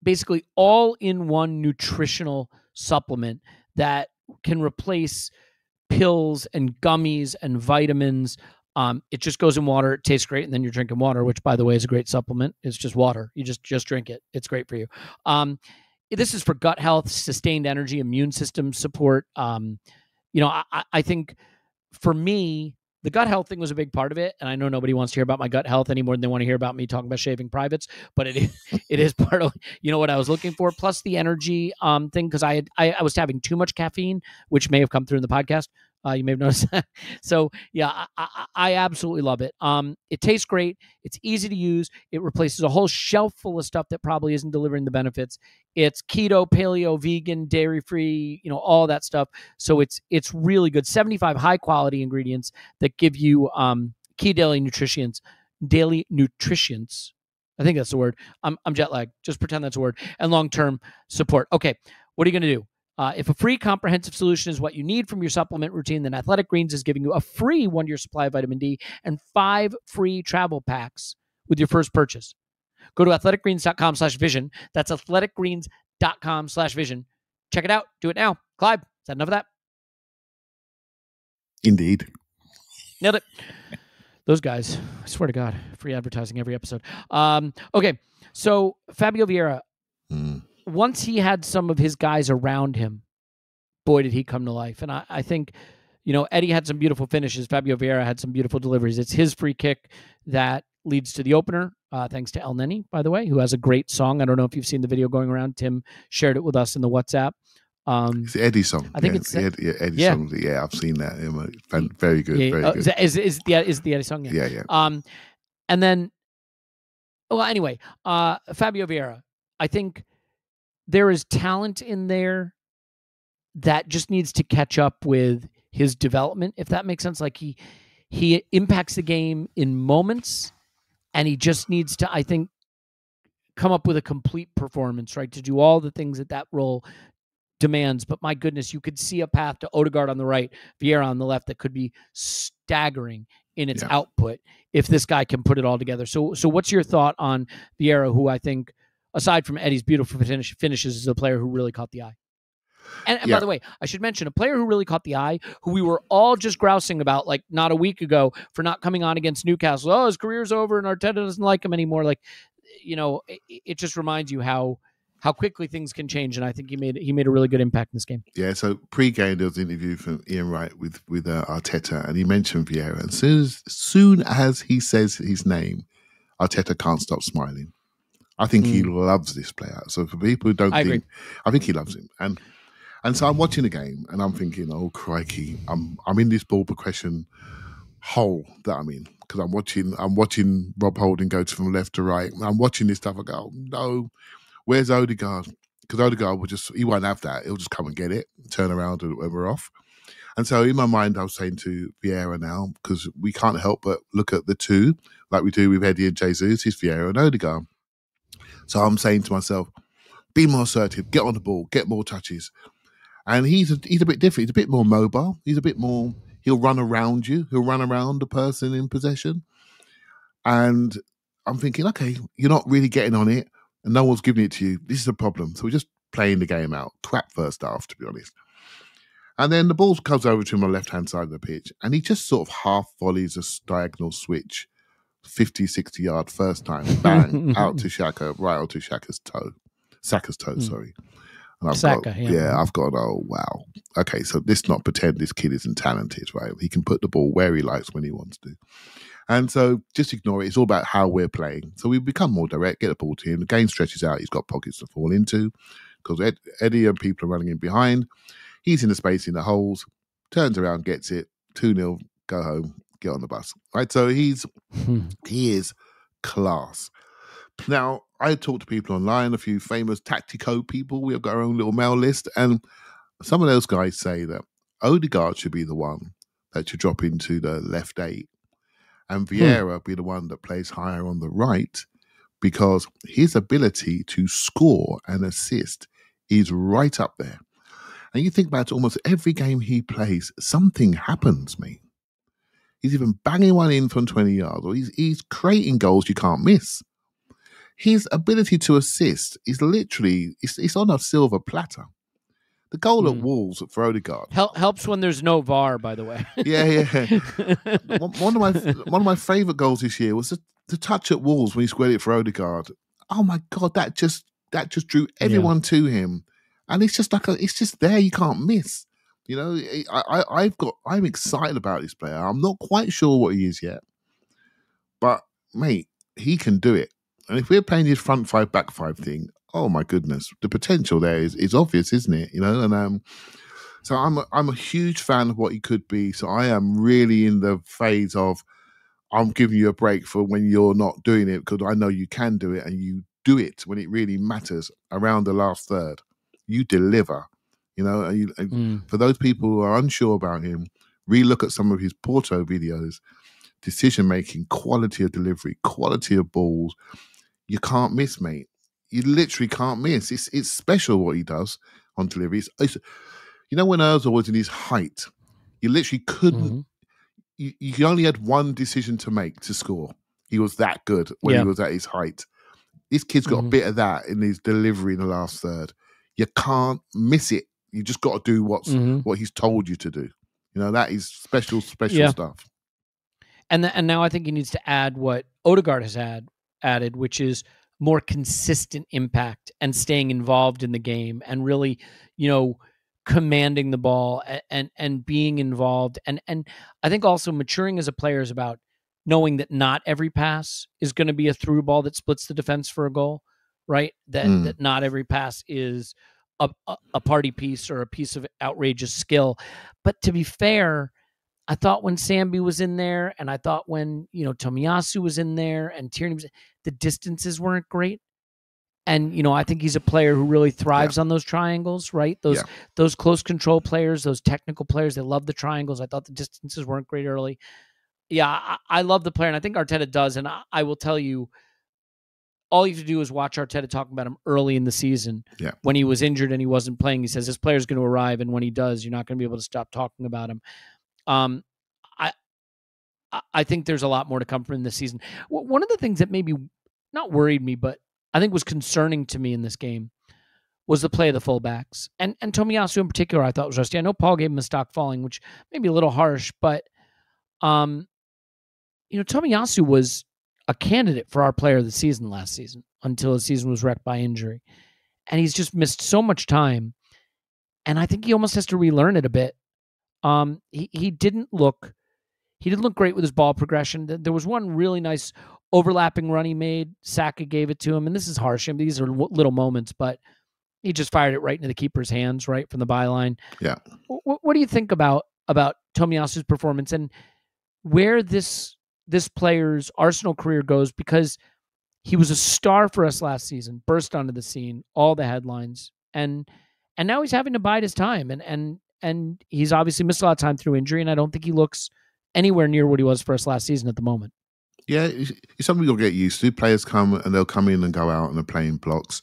basically all in one nutritional supplement that can replace pills and gummies and vitamins. Um, it just goes in water. It tastes great, and then you're drinking water, which, by the way, is a great supplement. It's just water. You just just drink it. It's great for you. Um, this is for gut health, sustained energy, immune system support. Um, you know, I, I think for me, the gut health thing was a big part of it, and I know nobody wants to hear about my gut health any more than they want to hear about me talking about shaving privates. But it is, it is part of you know what I was looking for, plus the energy um thing because I I, I was having too much caffeine, which may have come through in the podcast. Uh, you may have noticed that. So yeah, I, I, absolutely love it. Um, it tastes great. It's easy to use. It replaces a whole shelf full of stuff that probably isn't delivering the benefits. It's keto, paleo, vegan, dairy free, you know, all that stuff. So it's it's really good. Seventy five high quality ingredients that give you um, key daily nutrients, daily nutrients. I think that's the word. I'm I'm jet lagged. Just pretend that's a word. And long term support. Okay, what are you going to do? Uh, if a free comprehensive solution is what you need from your supplement routine, then Athletic Greens is giving you a free one year supply of vitamin D and five free travel packs with your first purchase. Go to athleticgreens.com slash vision. That's athleticgreens.com slash vision. Check it out. Do it now. Clive, is that enough of that? Indeed. Nailed it. Those guys, I swear to God, free advertising every episode. Um, okay, so Fabio Vieira. Once he had some of his guys around him, boy, did he come to life. And I, I think, you know, Eddie had some beautiful finishes. Fabio Vieira had some beautiful deliveries. It's his free kick that leads to the opener. Uh, thanks to Elneny, by the way, who has a great song. I don't know if you've seen the video going around. Tim shared it with us in the WhatsApp. Um, it's Eddie song. I think yeah, it's Eddie, yeah, Eddie yeah. song. Yeah, I've seen that. Very good. Yeah, very uh, good. Is, is, the is the Eddie song? Yeah. yeah, yeah. Um, and then, well, anyway, uh, Fabio Vieira. I think there is talent in there that just needs to catch up with his development if that makes sense. Like he he impacts the game in moments and he just needs to i think come up with a complete performance right to do all the things that that role demands. But my goodness you could see a path to Odegaard on the right Vieira on the left that could be staggering in its yeah. output if this guy can put it all together. So so what's your thought on Vieira who I think aside from Eddie's beautiful finish, finishes, is a player who really caught the eye. And, and yeah. by the way, I should mention a player who really caught the eye, who we were all just grousing about like not a week ago for not coming on against Newcastle. Oh, his career's over and Arteta doesn't like him anymore. Like, you know, it, it just reminds you how how quickly things can change. And I think he made he made a really good impact in this game. Yeah. So pre-game there was an interview from Ian Wright with with uh, Arteta, and he mentioned Vieira. And soon as soon as he says his name, Arteta can't stop smiling. I think mm. he loves this player. So for people who don't I think, agree. I think he loves him. And and so I'm watching the game and I'm thinking, oh crikey, I'm I'm in this ball progression hole that I'm in because I'm watching I'm watching Rob Holding go from left to right. I'm watching this stuff. I go, oh, no, where's Odegaard? Because Odegaard will just he won't have that. He'll just come and get it, turn around, and we're off. And so in my mind, I was saying to Vieira now because we can't help but look at the two like we do with Eddie and Jesus, is Vieira and Odegaard. So I'm saying to myself, be more assertive, get on the ball, get more touches. And he's a, he's a bit different. He's a bit more mobile. He's a bit more. He'll run around you. He'll run around the person in possession. And I'm thinking, okay, you're not really getting on it, and no one's giving it to you. This is a problem. So we're just playing the game out. Crap first half, to be honest. And then the ball comes over to him on the left hand side of the pitch, and he just sort of half volleys a diagonal switch 50, 60 yard first time, bang, out to Xhaka, right onto Xhaka's toe. Saka's toe, mm. sorry. And I've Saka, got, yeah. yeah, I've got, oh, wow. Okay, so let's not pretend this kid isn't talented, right? He can put the ball where he likes when he wants to. And so just ignore it. It's all about how we're playing. So we become more direct, get the ball to him. The game stretches out. He's got pockets to fall into because Ed, Eddie and people are running in behind. He's in the space in the holes, turns around, gets it, 2 0, go home get on the bus. Right. So he's hmm. he is class. Now, I talked to people online, a few famous Tactico people. We have got our own little mail list, and some of those guys say that Odegaard should be the one that should drop into the left eight, and hmm. Vieira hmm. be the one that plays higher on the right, because his ability to score and assist is right up there. And you think about almost every game he plays, something happens, mate. He's even banging one in from 20 yards, or he's, he's creating goals you can't miss. His ability to assist is literally it's, it's on a silver platter. The goal mm. at hmm. Wolves for Odegaard Hel- helps when there's no VAR, by the way. yeah, yeah. one of my one of my favourite goals this year was the, the, touch at Wolves when he squared it for Odegaard. Oh my god, that just that just drew everyone yeah. to him, and it's just like a, it's just there. You can't miss. You know, I, I I've got I'm excited about this player. I'm not quite sure what he is yet, but mate, he can do it. And if we're playing his front five, back five thing, oh my goodness, the potential there is, is obvious, isn't it? You know, and um, so I'm a, I'm a huge fan of what he could be. So I am really in the phase of I'm giving you a break for when you're not doing it because I know you can do it and you do it when it really matters around the last third. You deliver, you know. Mm. For those people who are unsure about him, relook at some of his Porto videos. Decision making, quality of delivery, quality of balls. You can't miss, mate. You literally can't miss. It's it's special what he does on delivery. It's, it's, you know when Ozil was in his height, you literally couldn't. Mm-hmm. You, you only had one decision to make to score. He was that good when yeah. he was at his height. This kid's got mm-hmm. a bit of that in his delivery in the last third. You can't miss it. You just got to do what's mm-hmm. what he's told you to do. You know that is special, special yeah. stuff. And the, and now I think he needs to add what Odegaard has had added, which is more consistent impact and staying involved in the game and really, you know, commanding the ball and, and and being involved and and I think also maturing as a player is about knowing that not every pass is going to be a through ball that splits the defense for a goal, right? That mm. that not every pass is a, a, party piece or a piece of outrageous skill. But to be fair, I thought when Sambi was in there, and I thought when you know Tomiyasu was in there, and Tierney was, the distances weren't great and you know i think he's a player who really thrives yeah. on those triangles right those yeah. those close control players those technical players they love the triangles i thought the distances weren't great early yeah i, I love the player and i think arteta does and I, I, will tell you all you have to do is watch arteta talking about him early in the season yeah. when he was injured and he wasn't playing he says this player's going to arrive and when he does you're not going to be able to stop talking about him um i i think there's a lot more to come from this season one of the things that maybe not worried me but I think was concerning to me in this game was the play of the fullbacks. And and Tomiyasu in particular I thought was rusty. I know Paul gave him a stock falling, which may be a little harsh, but um you know, Tomiyasu was a candidate for our player of the season last season until his season was wrecked by injury. And he's just missed so much time. And I think he almost has to relearn it a bit. Um he, he didn't look he didn't look great with his ball progression. There was one really nice overlapping run he made. Saka gave it to him, and this is harsh. I mean, these are little moments, but he just fired it right into the keeper's hands, right from the byline. Yeah. What, what do you think about about Tomiyasu's performance and where this this player's Arsenal career goes? Because he was a star for us last season, burst onto the scene, all the headlines, and and now he's having to bide his time, and and and he's obviously missed a lot of time through injury, and I don't think he looks anywhere near what he was for us last season at the moment. Yeah, it's, something you'll get used to. Players come and they'll come in and go out and they're playing blocks.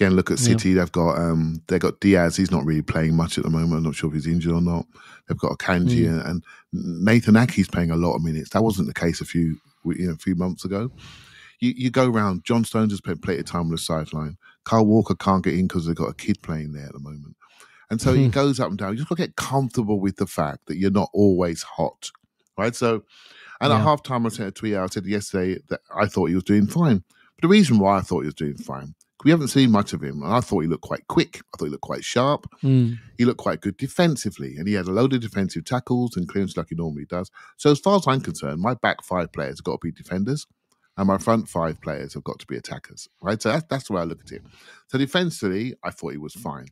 Again, look at City. Yeah. They've got um, they've got Dias. He's not really playing much at the moment. I'm not sure if he's injured or not. They've got Akanji mm. and, and Nathan Ake's playing a lot of minutes. That wasn't the case a few you know a few months ago. You, you go around. John Stones has played plenty of time on the sideline. Kyle Walker can't get in because they've got a kid playing there at the moment. And so mm. it goes up and down. You just got to get comfortable with the fact that you're not always hot, right? So and yeah. at half time, I sent a tweet out. I said yesterday that I thought he was doing fine. But the reason why I thought he was doing fine, we haven't seen much of him. And I thought he looked quite quick. I thought he looked quite sharp. Mm. He looked quite good defensively. And he had a load of defensive tackles and clearance like he normally does. So, as far as I'm concerned, my back five players have got to be defenders. And my front five players have got to be attackers, right? So that's, that's the way I look at it. So defensively, I thought he was fine.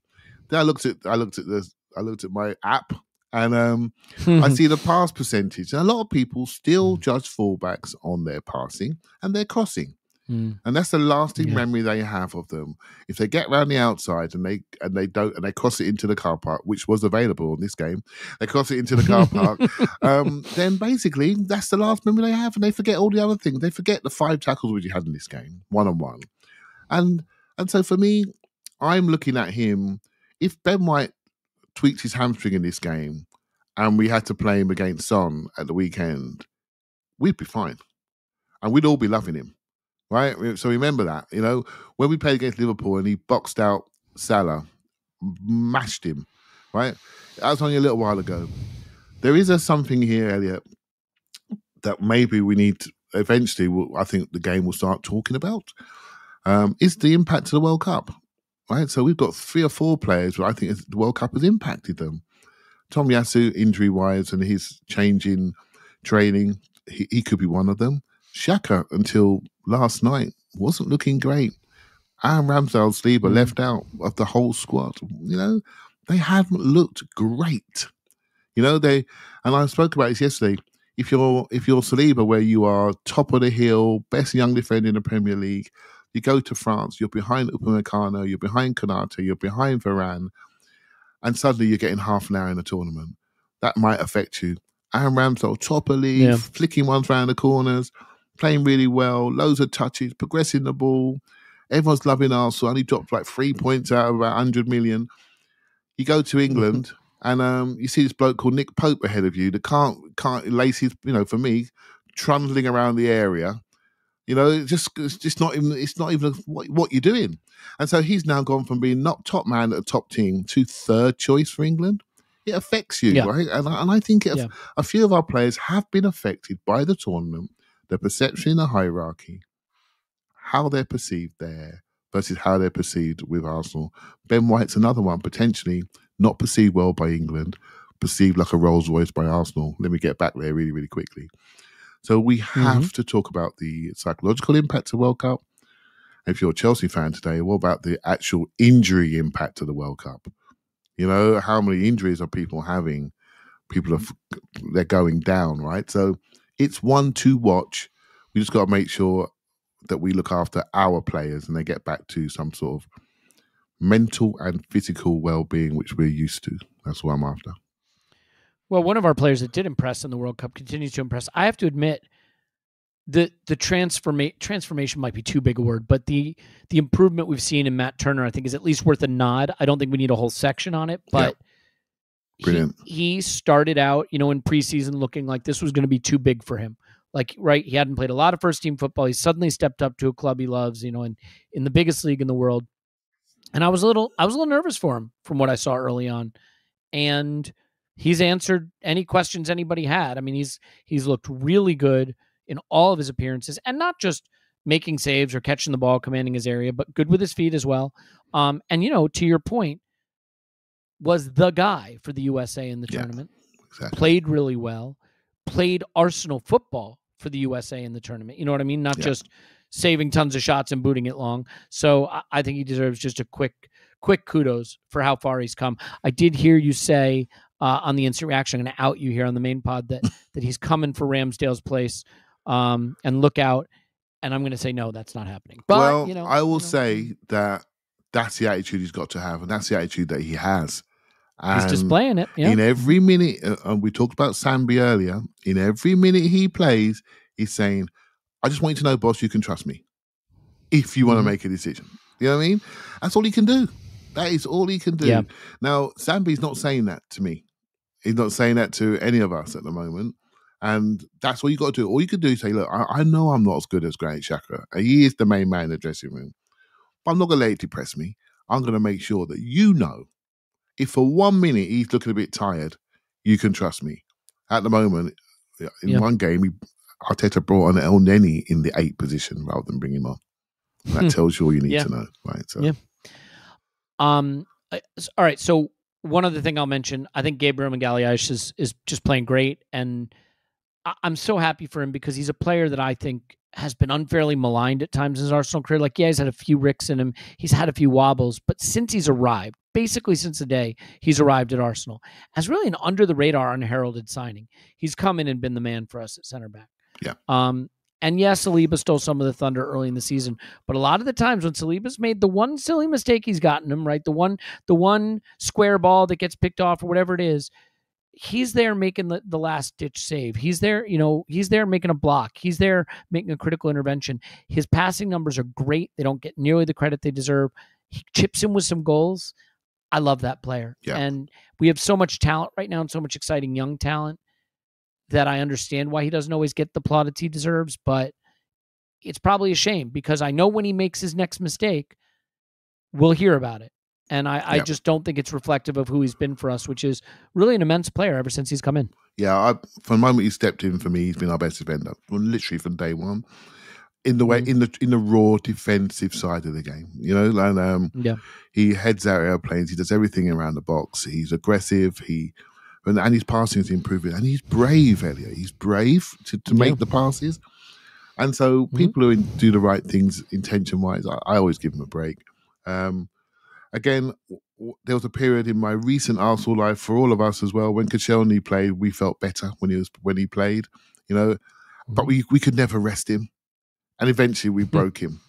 Then I looked at I looked at the I looked at my app and um, I see the pass percentage. And a lot of people still hmm. judge fullbacks on their passing and their crossing. Mm. And that's the lasting yeah. memory they have of them. If they get around the outside and they and they don't and they cross it into the car park, which was available in this game, they cross it into the car park, um, then basically that's the last memory they have, and they forget all the other things. They forget the five tackles which he had in this game, one on one. And and so for me, I'm looking at him. If Ben White tweaked his hamstring in this game and we had to play him against Son at the weekend, we'd be fine. And we'd all be loving him. Right? So remember that. You know, when we played against Liverpool and he boxed out Salah, mashed him, right? That was only a little while ago. There is a something here, Elliot, that maybe we need to, eventually, I think the game will start talking about. Um, is the impact of the World Cup right? So we've got three or four players where I think the World Cup has impacted them. Tomiyasu, injury wise, and his changing training, he, he could be one of them. Xhaka, until last night, wasn't looking great. Aaron Ramsdale, Saliba mm. left out of the whole squad. You know, they haven't looked great. You know, they and I spoke about this yesterday. If you're if you're Saliba, where you are top of the hill, best young defender in the Premier League, you go to France, you're behind Upamecano, you're behind Konate, you're behind Varane, and suddenly you're getting half an hour in a tournament. That might affect you. Aaron Ramsdale, top of league, yeah. flicking ones around the corners, playing really well, loads of touches, progressing the ball. Everyone's loving Arsenal. Only dropped like three points out of about 100 million. You go to England and um, you see this bloke called Nick Pope ahead of you that can't, can't lace his, you know, for me, trundling around the area. You know, it's just it's just not even it's not even what, what you're doing. And so he's now gone from being not top man at a top team to third choice for England. It affects you, yeah. right? And, and I think it, yeah. a few of our players have been affected by the tournament, the perception in the hierarchy, how they're perceived there versus how they're perceived with Arsenal. Ben White's another one, potentially not perceived well by England, perceived like a Rolls Royce by Arsenal. Let me get back there really, really quickly. So we have mm-hmm. to talk about the psychological impact of World Cup. If you're a Chelsea fan today, what about the actual injury impact of the World Cup? You know, how many injuries are people having? People are they're going down, right? So it's one to watch. We just got to make sure that we look after our players and they get back to some sort of mental and physical well-being, which we're used to. That's what I'm after. Well, one of our players that did impress in the World Cup continues to impress. I have to admit, the the transforma- transformation might be too big a word, but the the improvement we've seen in Matt Turner, I think, is at least worth a nod. I don't think we need a whole section on it, but Brilliant. He, he started out, you know, in preseason looking like this was going to be too big for him. Like, right, he hadn't played a lot of first team football. He suddenly stepped up to a club he loves, you know, in in the biggest league in the world. And I was a little I was a little nervous for him from what I saw early on. And he's answered any questions anybody had. I mean, he's he's looked really good in all of his appearances, and not just making saves or catching the ball, commanding his area, but good with his feet as well. Um, and you know, to your point, was the guy for the USA in the yeah, tournament. Exactly. Played really well. Played Arsenal football for the USA in the tournament. You know what I mean? Not yeah. just saving tons of shots and booting it long. So I, I think he deserves just a quick, quick kudos for how far he's come. I did hear you say uh, on the instant reaction. I'm going to out you here on the main pod that that he's coming for Ramsdale's place. Um, and look out. And I'm going to say no, that's not happening. But well, you know, I will you know, say that that's the attitude he's got to have, and that's the attitude that he has. And he's displaying it. Yeah. In every minute, uh, and we talked about Sambi earlier. In every minute he plays, he's saying, "I just want you to know, boss, you can trust me. If you want to mm-hmm. make a decision, you know what I mean. That's all he can do. That is all he can do. Yeah. Now, Sambi's not saying that to me. He's not saying that to any of us at the moment. And that's all you got to do. All you can do is say, look, I, I know I'm not as good as Granit Xhaka. He is the main man in the dressing room. But I'm not going to let it depress me. I'm going to make sure that you know if for one minute he's looking a bit tired, you can trust me. At the moment, in one game, he, Arteta brought on El Elneny in the eight position rather than bring him on. That hmm. tells you all you need yeah. to know, right? So. Yeah. Um. All right. So one other thing I'll mention, I think Gabriel Magalhaes is is just playing great, and I, am so happy for him because he's a player that I think has been unfairly maligned at times in his Arsenal career. Like, yeah, he's had a few ricks in him, he's had a few wobbles, but since he's arrived, basically since the day he's arrived at Arsenal, as really an under the radar, unheralded signing. He's come in and been the man for us at center back. Yeah. Um, and yes, Saliba stole some of the thunder early in the season, but a lot of the times when Saliba's made the one silly mistake he's gotten him, right? The one the one square ball that gets picked off or whatever it is, he's there making the, the last ditch save. He's there, you know, he's there making a block. He's there making a critical intervention. His passing numbers are great. They don't get nearly the credit they deserve. He chips in with some goals. I love that player. Yeah. And we have so much talent right now and so much exciting young talent that I understand why he doesn't always get the plaudits he deserves, but it's probably a shame because I know when he makes his next mistake, we'll hear about it. And I, I just don't think it's reflective of who he's been for us, which is really an immense player ever since he's come in. Yeah, I, from the moment he stepped in for me, he's been our best defender, literally from day one. In the way, mm. in the in the raw defensive side of the game, you know, and um, yeah, he heads out airplanes. He does everything around the box. He's aggressive. He and, and his passing is improving, and he's brave, Elliot. He's brave to, to make Yeah. the passes, and so Mhm. people who do the right things intention wise, I, I always give him a break. Um, again, w- there was a period in my recent Arsenal life for all of us as well when Koscielny played. We felt better when he was when he played, you know, but Mm-hmm. we we could never rest him, and eventually we broke him.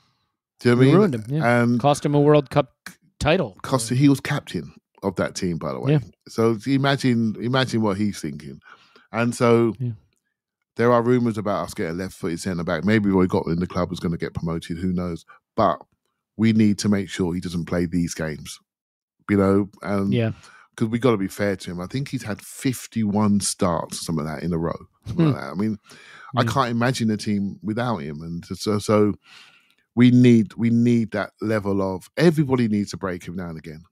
Do you know what I mean? ruined him, yeah. And Cost him a World Cup title. Costa, he was captain of that team, by the way. Yeah. So imagine imagine what he's thinking. And so Yeah. there are rumours about us getting left footed centre back. Maybe we got in the club was going to get promoted, who knows? But we need to make sure he doesn't play these games. You know, and Yeah. because we got to be fair to him. I think he's had 51 starts, some of that, in a row. Hmm. like that. I mean, I mm. can't imagine a team without him. And so, so we need we need that level of everybody needs to break him now and again.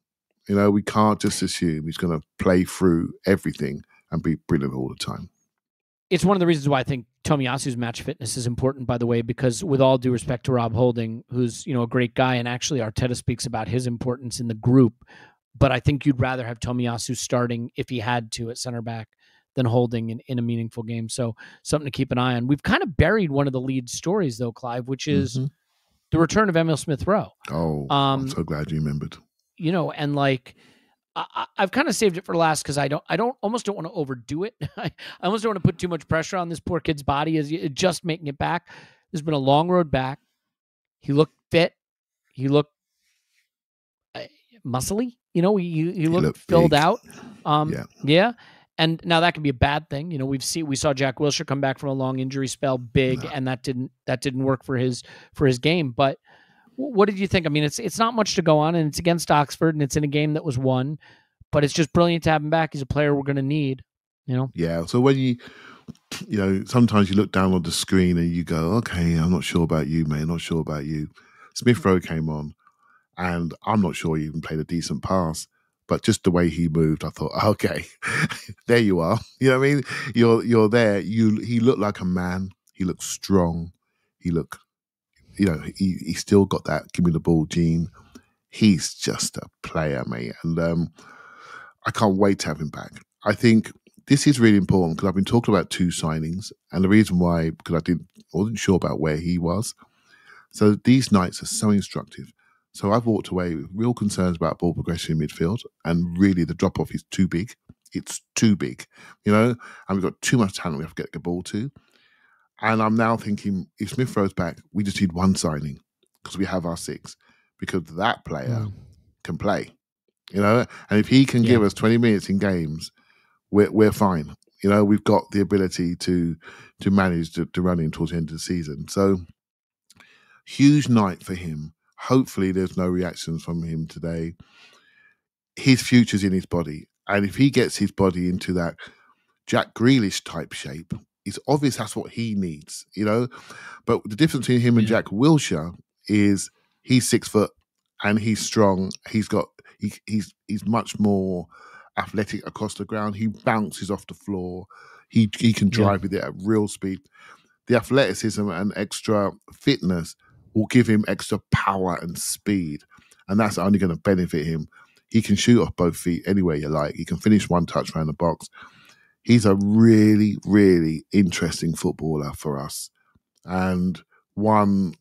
You know, we can't just assume he's going to play through everything and be brilliant all the time. It's one of the reasons why I think Tomiyasu's match fitness is important, by the way, because with all due respect to Rob Holding, who's you know a great guy, and actually Arteta speaks about his importance in the group, but I think you'd rather have Tomiyasu starting if he had to at center back than Holding in, in a meaningful game. So something to keep an eye on. We've kind of buried one of the lead stories though, Clive, which is Mhm. the return of Emile Smith Rowe. Oh, Um, I'm so glad you remembered. you know, and like I, I've kind of saved it for last because I don't, I don't, almost don't want to overdo it. I, almost don't want to put too much pressure on this poor kid's body as just making it back. There's been a long road back. He looked fit. He looked uh, muscly. You know, he he looked, looked filled big. out. Um, Yeah. yeah. And now that can be a bad thing. You know, we've seen we saw Jack Wilshere come back from a long injury spell, big, No. and that didn't that didn't work for his for his game. But what did you think? I mean, it's it's not much to go on, and it's against Oxford, and it's in a game that was won. But it's just brilliant to have him back. He's a player we're going to need. You know, Yeah. So when you, you know, sometimes you look down on the screen and you go, okay, I'm not sure about you, mate. I'm not sure about you. Smith mm. Rowe came on, and I'm not sure he even played a decent pass. But just the way he moved, I thought, okay, there you are. You know what I mean? You're you're there. You he looked like a man. He looked strong. He looked, you know, he he still got that give me the ball gene. He's just a player, mate, and um, I can't wait to have him back. I think this is really important because I've been talking about two signings, and the reason why because I didn't wasn't sure about where he was. So these nights are so instructive. So I've walked away with real concerns about ball progression in midfield, and really the drop off is too big. It's too big, you know, and we've got too much talent we have to get the ball to. And I'm now thinking if Smith Rowe's back, we just need one signing because we have our six, because that player Mm. can play, you know, and if he can give us 20 minutes in games, we're we're fine. You know, we've got the ability to to manage to, to run in towards the end of the season. So huge night for him. Hopefully there's no reactions from him today. His future's in his body. And if he gets his body into that Jack Grealish type shape, it's obvious that's what he needs, you know. But the difference between him and Yeah. Jack Wilshere is he's six foot and he's strong. He's got he, he's he's much more athletic across the ground. He bounces off the floor. He he can Yeah. drive with it at real speed. The athleticism and extra fitness will give him extra power and speed, and that's only going to benefit him. He can shoot off both feet anywhere you like. He can finish one touch around the box. He's a really, really interesting footballer for us, and one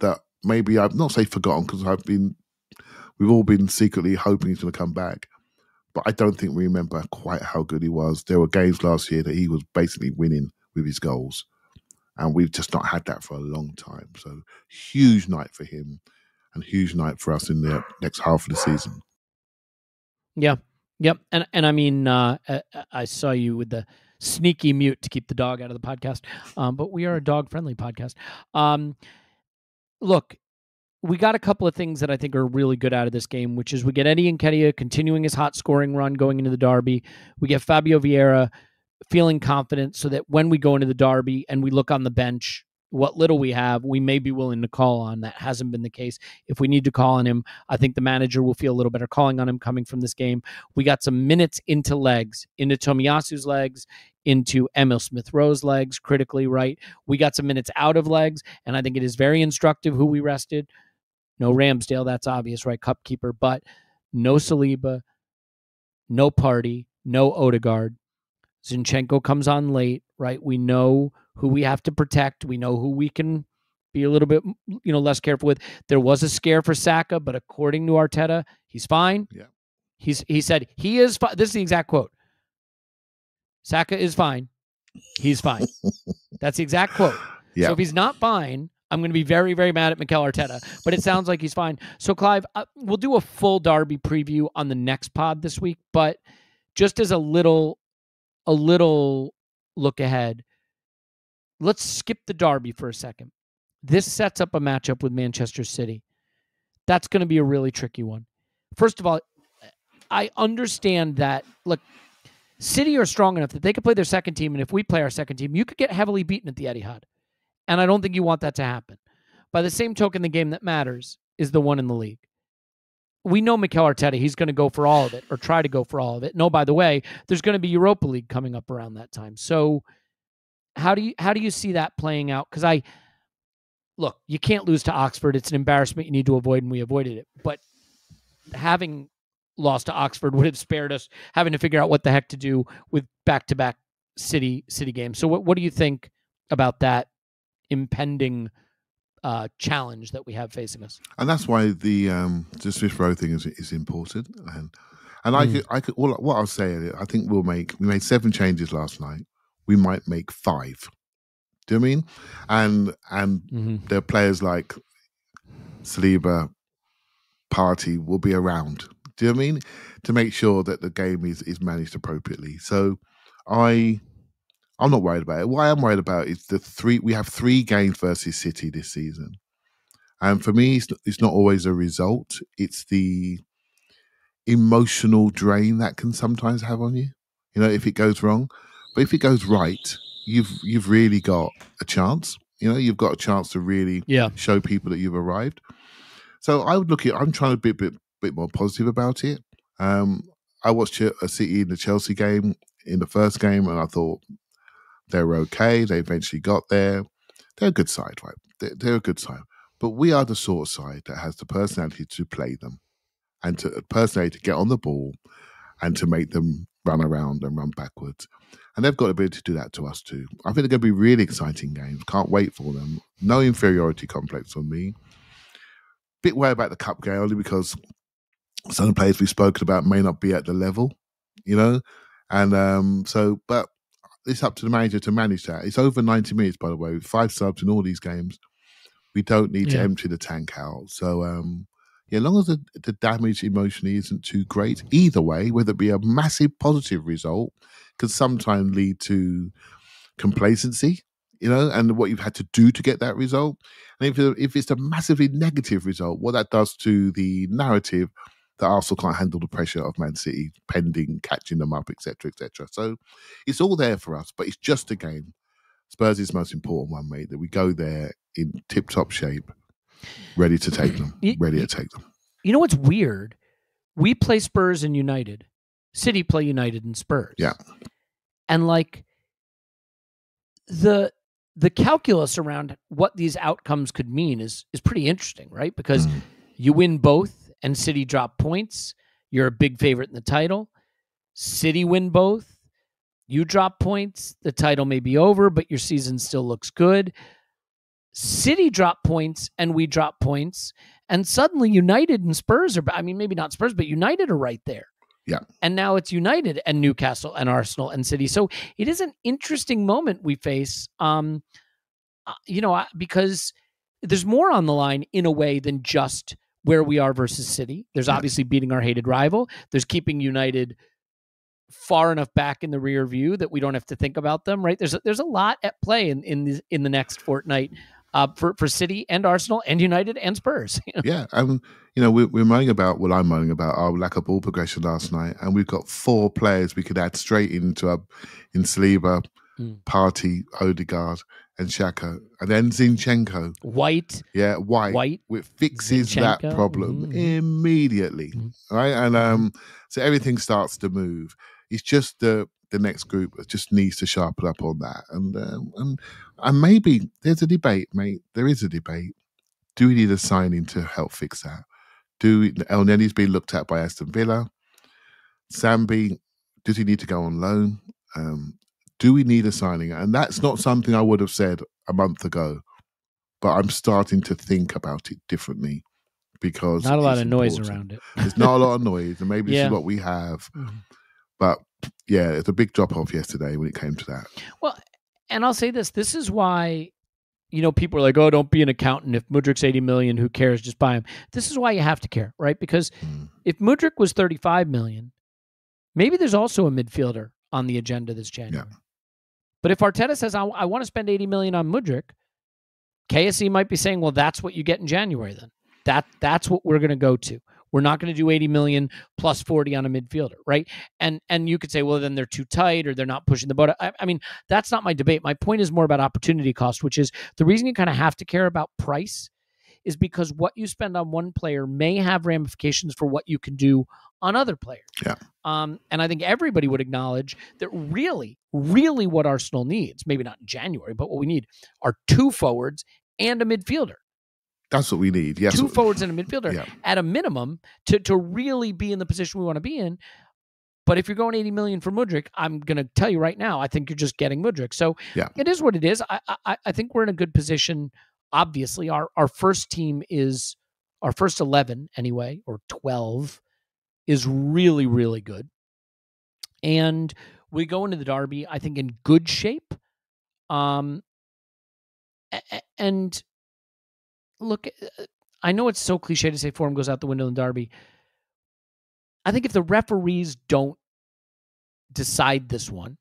that maybe I've not say forgotten because I've been, we've all been secretly hoping he's going to come back, but I don't think we remember quite how good he was. There were games last year that he was basically winning with his goals, and we've just not had that for a long time. So huge night for him, and huge night for us in the next half of the season. Yeah. Yep. And and I mean, uh, I, saw you with the sneaky mute to keep the dog out of the podcast. Um, but we are a dog friendly podcast. Um, look, we got a couple of things that I think are really good out of this game, which is we get Eddie Nketiah continuing his hot scoring run going into the derby. We get Fabio Vieira feeling confident so that when we go into the derby and we look on the bench, what little we have, we may be willing to call on. That hasn't been the case. If we need to call on him, I think the manager will feel a little better calling on him coming from this game. We got some minutes into legs, into Tomiyasu's legs, into Emile Smith Rowe's legs, critically, right? We got some minutes out of legs, and I think it is very instructive who we rested. No Ramsdale, that's obvious, right? Cup keeper, but no Saliba, no Partey, no Odegaard. Zinchenko comes on late, right? We know who we have to protect. We know who we can be a little bit, you know, less careful with. There was a scare for Saka, but according to Arteta, he's fine. Yeah. He's he said he is fine. This is the exact quote. Saka is fine. He's fine. That's the exact quote. Yeah. So if he's not fine, I'm going to be very, very mad at Mikel Arteta. But it sounds like he's fine. So Clive, uh, we'll do a full Derby preview on the next pod this week. But just as a little, a little look ahead, let's skip the Derby for a second. This sets up a matchup with Manchester City. That's going to be a really tricky one. First of all, I understand that. Look, City are strong enough that they could play their second team, and if we play our second team, you could get heavily beaten at the Etihad, and I don't think you want that to happen. By the same token, the game that matters is the one in the league. We know Mikel Arteta; he's going to go for all of it, or try to go for all of it. No, oh, by the way, there's going to be Europa League coming up around that time. So, how do you how do you see that playing out? Because I look, you can't lose to Oxford. It's an embarrassment you need to avoid, and we avoided it. But having lost to Oxford would have spared us having to figure out what the heck to do with back to back city city games. So what what do you think about that impending uh, challenge that we have facing us? and that's why the um, the Smith Rowe thing is is important. And and I Mm. could I could all, what I'll say, is I think we'll make we made seven changes last night. We might make five. Do you know what I mean? And and Mm-hmm. there are players like Saliba, Partey will be around. Do you know what I mean? To make sure that the game is is managed appropriately. So I I'm not worried about it. What I am worried about is the three we have three games versus City this season. And for me, it's, it's not always a result. It's the emotional drain that can sometimes have on you. You know, if it goes wrong, but if it goes right, you've you've really got a chance. You know, you've got a chance to really Yeah. show people that you've arrived. So I would look at. I'm trying to be a bit bit more positive about it. Um, I watched a City in the Chelsea game in the first game, and I thought they were okay. They eventually got there. They're a good side, right? They're, they're a good side, but we are the sort of side that has the personality to play them, and to personality to get on the ball, and to make them run around and run backwards. And they've got the ability to do that to us too. I think they're going to be really exciting games. Can't wait for them. No inferiority complex on me. Bit worried about the cup game only because some of the players we've spoken about may not be at the level, you know. And um, so, but it's up to the manager to manage that. It's over 90 minutes, by the way, with five subs in all these games. We don't need to empty the tank out. So, um, yeah, as long as the, the damage emotionally isn't too great, either way, whether it be a massive positive result, can sometimes lead to complacency, you know, and what you've had to do to get that result. And if, if it's a massively negative result, what that does to the narrative that Arsenal can't handle the pressure of Man City pending, catching them up, etc., etc. So it's all there for us, but it's just a game. Spurs is the most important one, mate. That we go there in tip-top shape, ready to take them, Y- ready to take them. You know what's weird? We play Spurs and United. City play United and Spurs. Yeah. And like the the calculus around what these outcomes could mean is is pretty interesting, right? Because Mm. you win both and City drop points, you're a big favorite in the title. City win both, you drop points, the title may be over, but your season still looks good. City drop points and we drop points, and suddenly United and Spurs are. I mean, maybe not Spurs, but United are right there. Yeah. And now it's United and Newcastle and Arsenal and City. So it is an interesting moment we face. Um, uh, you know, because there's more on the line in a way than just where we are versus City. There's obviously beating our hated rival. There's keeping United far enough back in the rear view that we don't have to think about them. Right? There's a, there's a lot at play in in the, in the next fortnight uh, for for City and Arsenal and United and Spurs. Yeah, um, you know, we're, we're moaning about, well, I'm moaning about our lack of ball progression last night, and we've got four players we could add straight into our, in Saliba, Mm. Party, Odegaard, and Xhaka, and then Zinchenko. White, Yeah, White, White, which fixes that Zinchenko, problem mhm. immediately, Mhm. right? And um, so everything starts to move. It's just the the next group just needs to sharpen up on that, and um, and and maybe there's a debate, mate. There is a debate. Do we need a signing to help fix that? Do we, Elneny's been looked at by Aston Villa? Sambi, does he need to go on loan? Um, do we need a signing? And that's not something I would have said a month ago, but I'm starting to think about it differently because Not a lot it's of noise around it. There's not a lot of noise, and maybe this is what we have. Mhm. But yeah, it's a big drop off yesterday when it came to that. Well, and I'll say this: this is why, you know, people are like, "Oh, don't be an accountant. If Mudryk's eighty million, who cares? Just buy him." This is why you have to care, right? Because Mm. if Mudrik was thirty-five million, maybe there's also a midfielder on the agenda this January. But if Arteta says, "I, I want to spend eighty million on Mudryk," KSE might be saying, "Well, that's what you get in January. Then that that's what we're going to go to. We're not going to do eighty million plus forty on a midfielder, right?" And and you could say, "Well, then they're too tight, or they're not pushing the boat." I, I mean, that's not my debate. My point is more about opportunity cost, which is the reason you kind of have to care about price is because what you spend on one player may have ramifications for what you can do on other players. Yeah. Um, and I think everybody would acknowledge that really, really what Arsenal needs, maybe not in January, but what we need are two forwards and a midfielder. That's what we need. Yes. two forwards and a midfielder Yeah. at a minimum to to really be in the position we want to be in. But if you're going 80 million for Mudryk, I'm going to tell you right now, I think you're just getting Mudryk. So Yeah. it is what it is. I, I I think we're in a good position. Obviously, our our first team is our first 11 anyway, or 12 is really really good, and we go into the derby. I think in good shape. Um, and look, uh, I know it's so cliche to say form goes out the window in Derby. I think if the referees don't decide this one,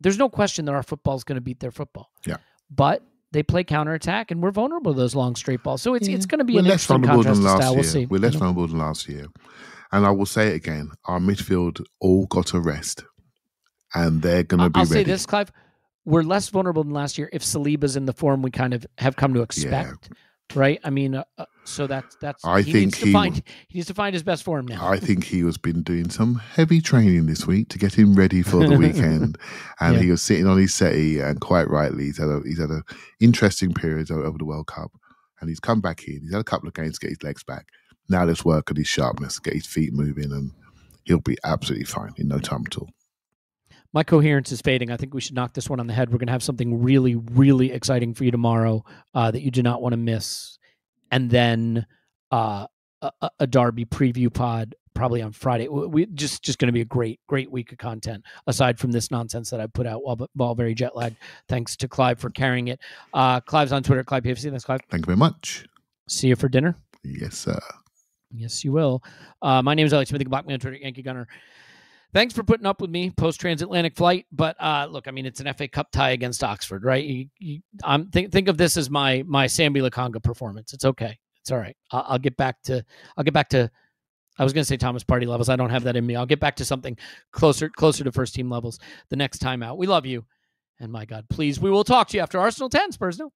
there's no question that our football is going to beat their football. Yeah. But they play counterattack and we're vulnerable to those long straight balls. So it's it's going to be We're an less vulnerable than last style. year. We'll see. We're you less know? vulnerable than last year. And I will say it again: our midfield all got a rest, and they're going to be I'll ready. say this, Clive. We're less vulnerable than last year if Saliba's in the form we kind of have come to expect. Right? I mean, uh, uh, so that's that's. I he think needs to he- find he needs to find his best form now. I think he has been doing some heavy training this week to get him ready for the weekend, and Yeah. he was sitting on his settee, and quite rightly, he's had a he's had a interesting period over the World Cup, and he's come back in. He's had a couple of games to get his legs back. Now let's work on his sharpness, get his feet moving, and he'll be absolutely fine in no time at all. My coherence is fading. I think we should knock this one on the head. We're going to have something really, really exciting for you tomorrow uh, that you do not want to miss. And then uh, a, a- Derby preview pod probably on Friday. We just just going to be a great, great week of content. Aside from this nonsense that I put out while while very jet lagged. Thanks to Clive for carrying it. Uh, Clive's on Twitter. Clive PFC. Thanks, Clive. Thank you very much. See you for dinner. Yes, sir. Yes, you will. Uh, my name is Alex Smith. Block me on Twitter, Yankee Gunner. Thanks for putting up with me post transatlantic flight. But uh, look, I mean, it's an FA Cup tie against Oxford, right? You, you, I'm think think of this as my my Sambi Lokonga performance. It's okay. It's all right. I'll, I'll get back to I'll get back to. I was going to say Thomas Partey levels. I don't have that in me. I'll get back to something closer closer to first team levels the next time out. We love you, and my God, please, we will talk to you after Arsenal ten Spurs no.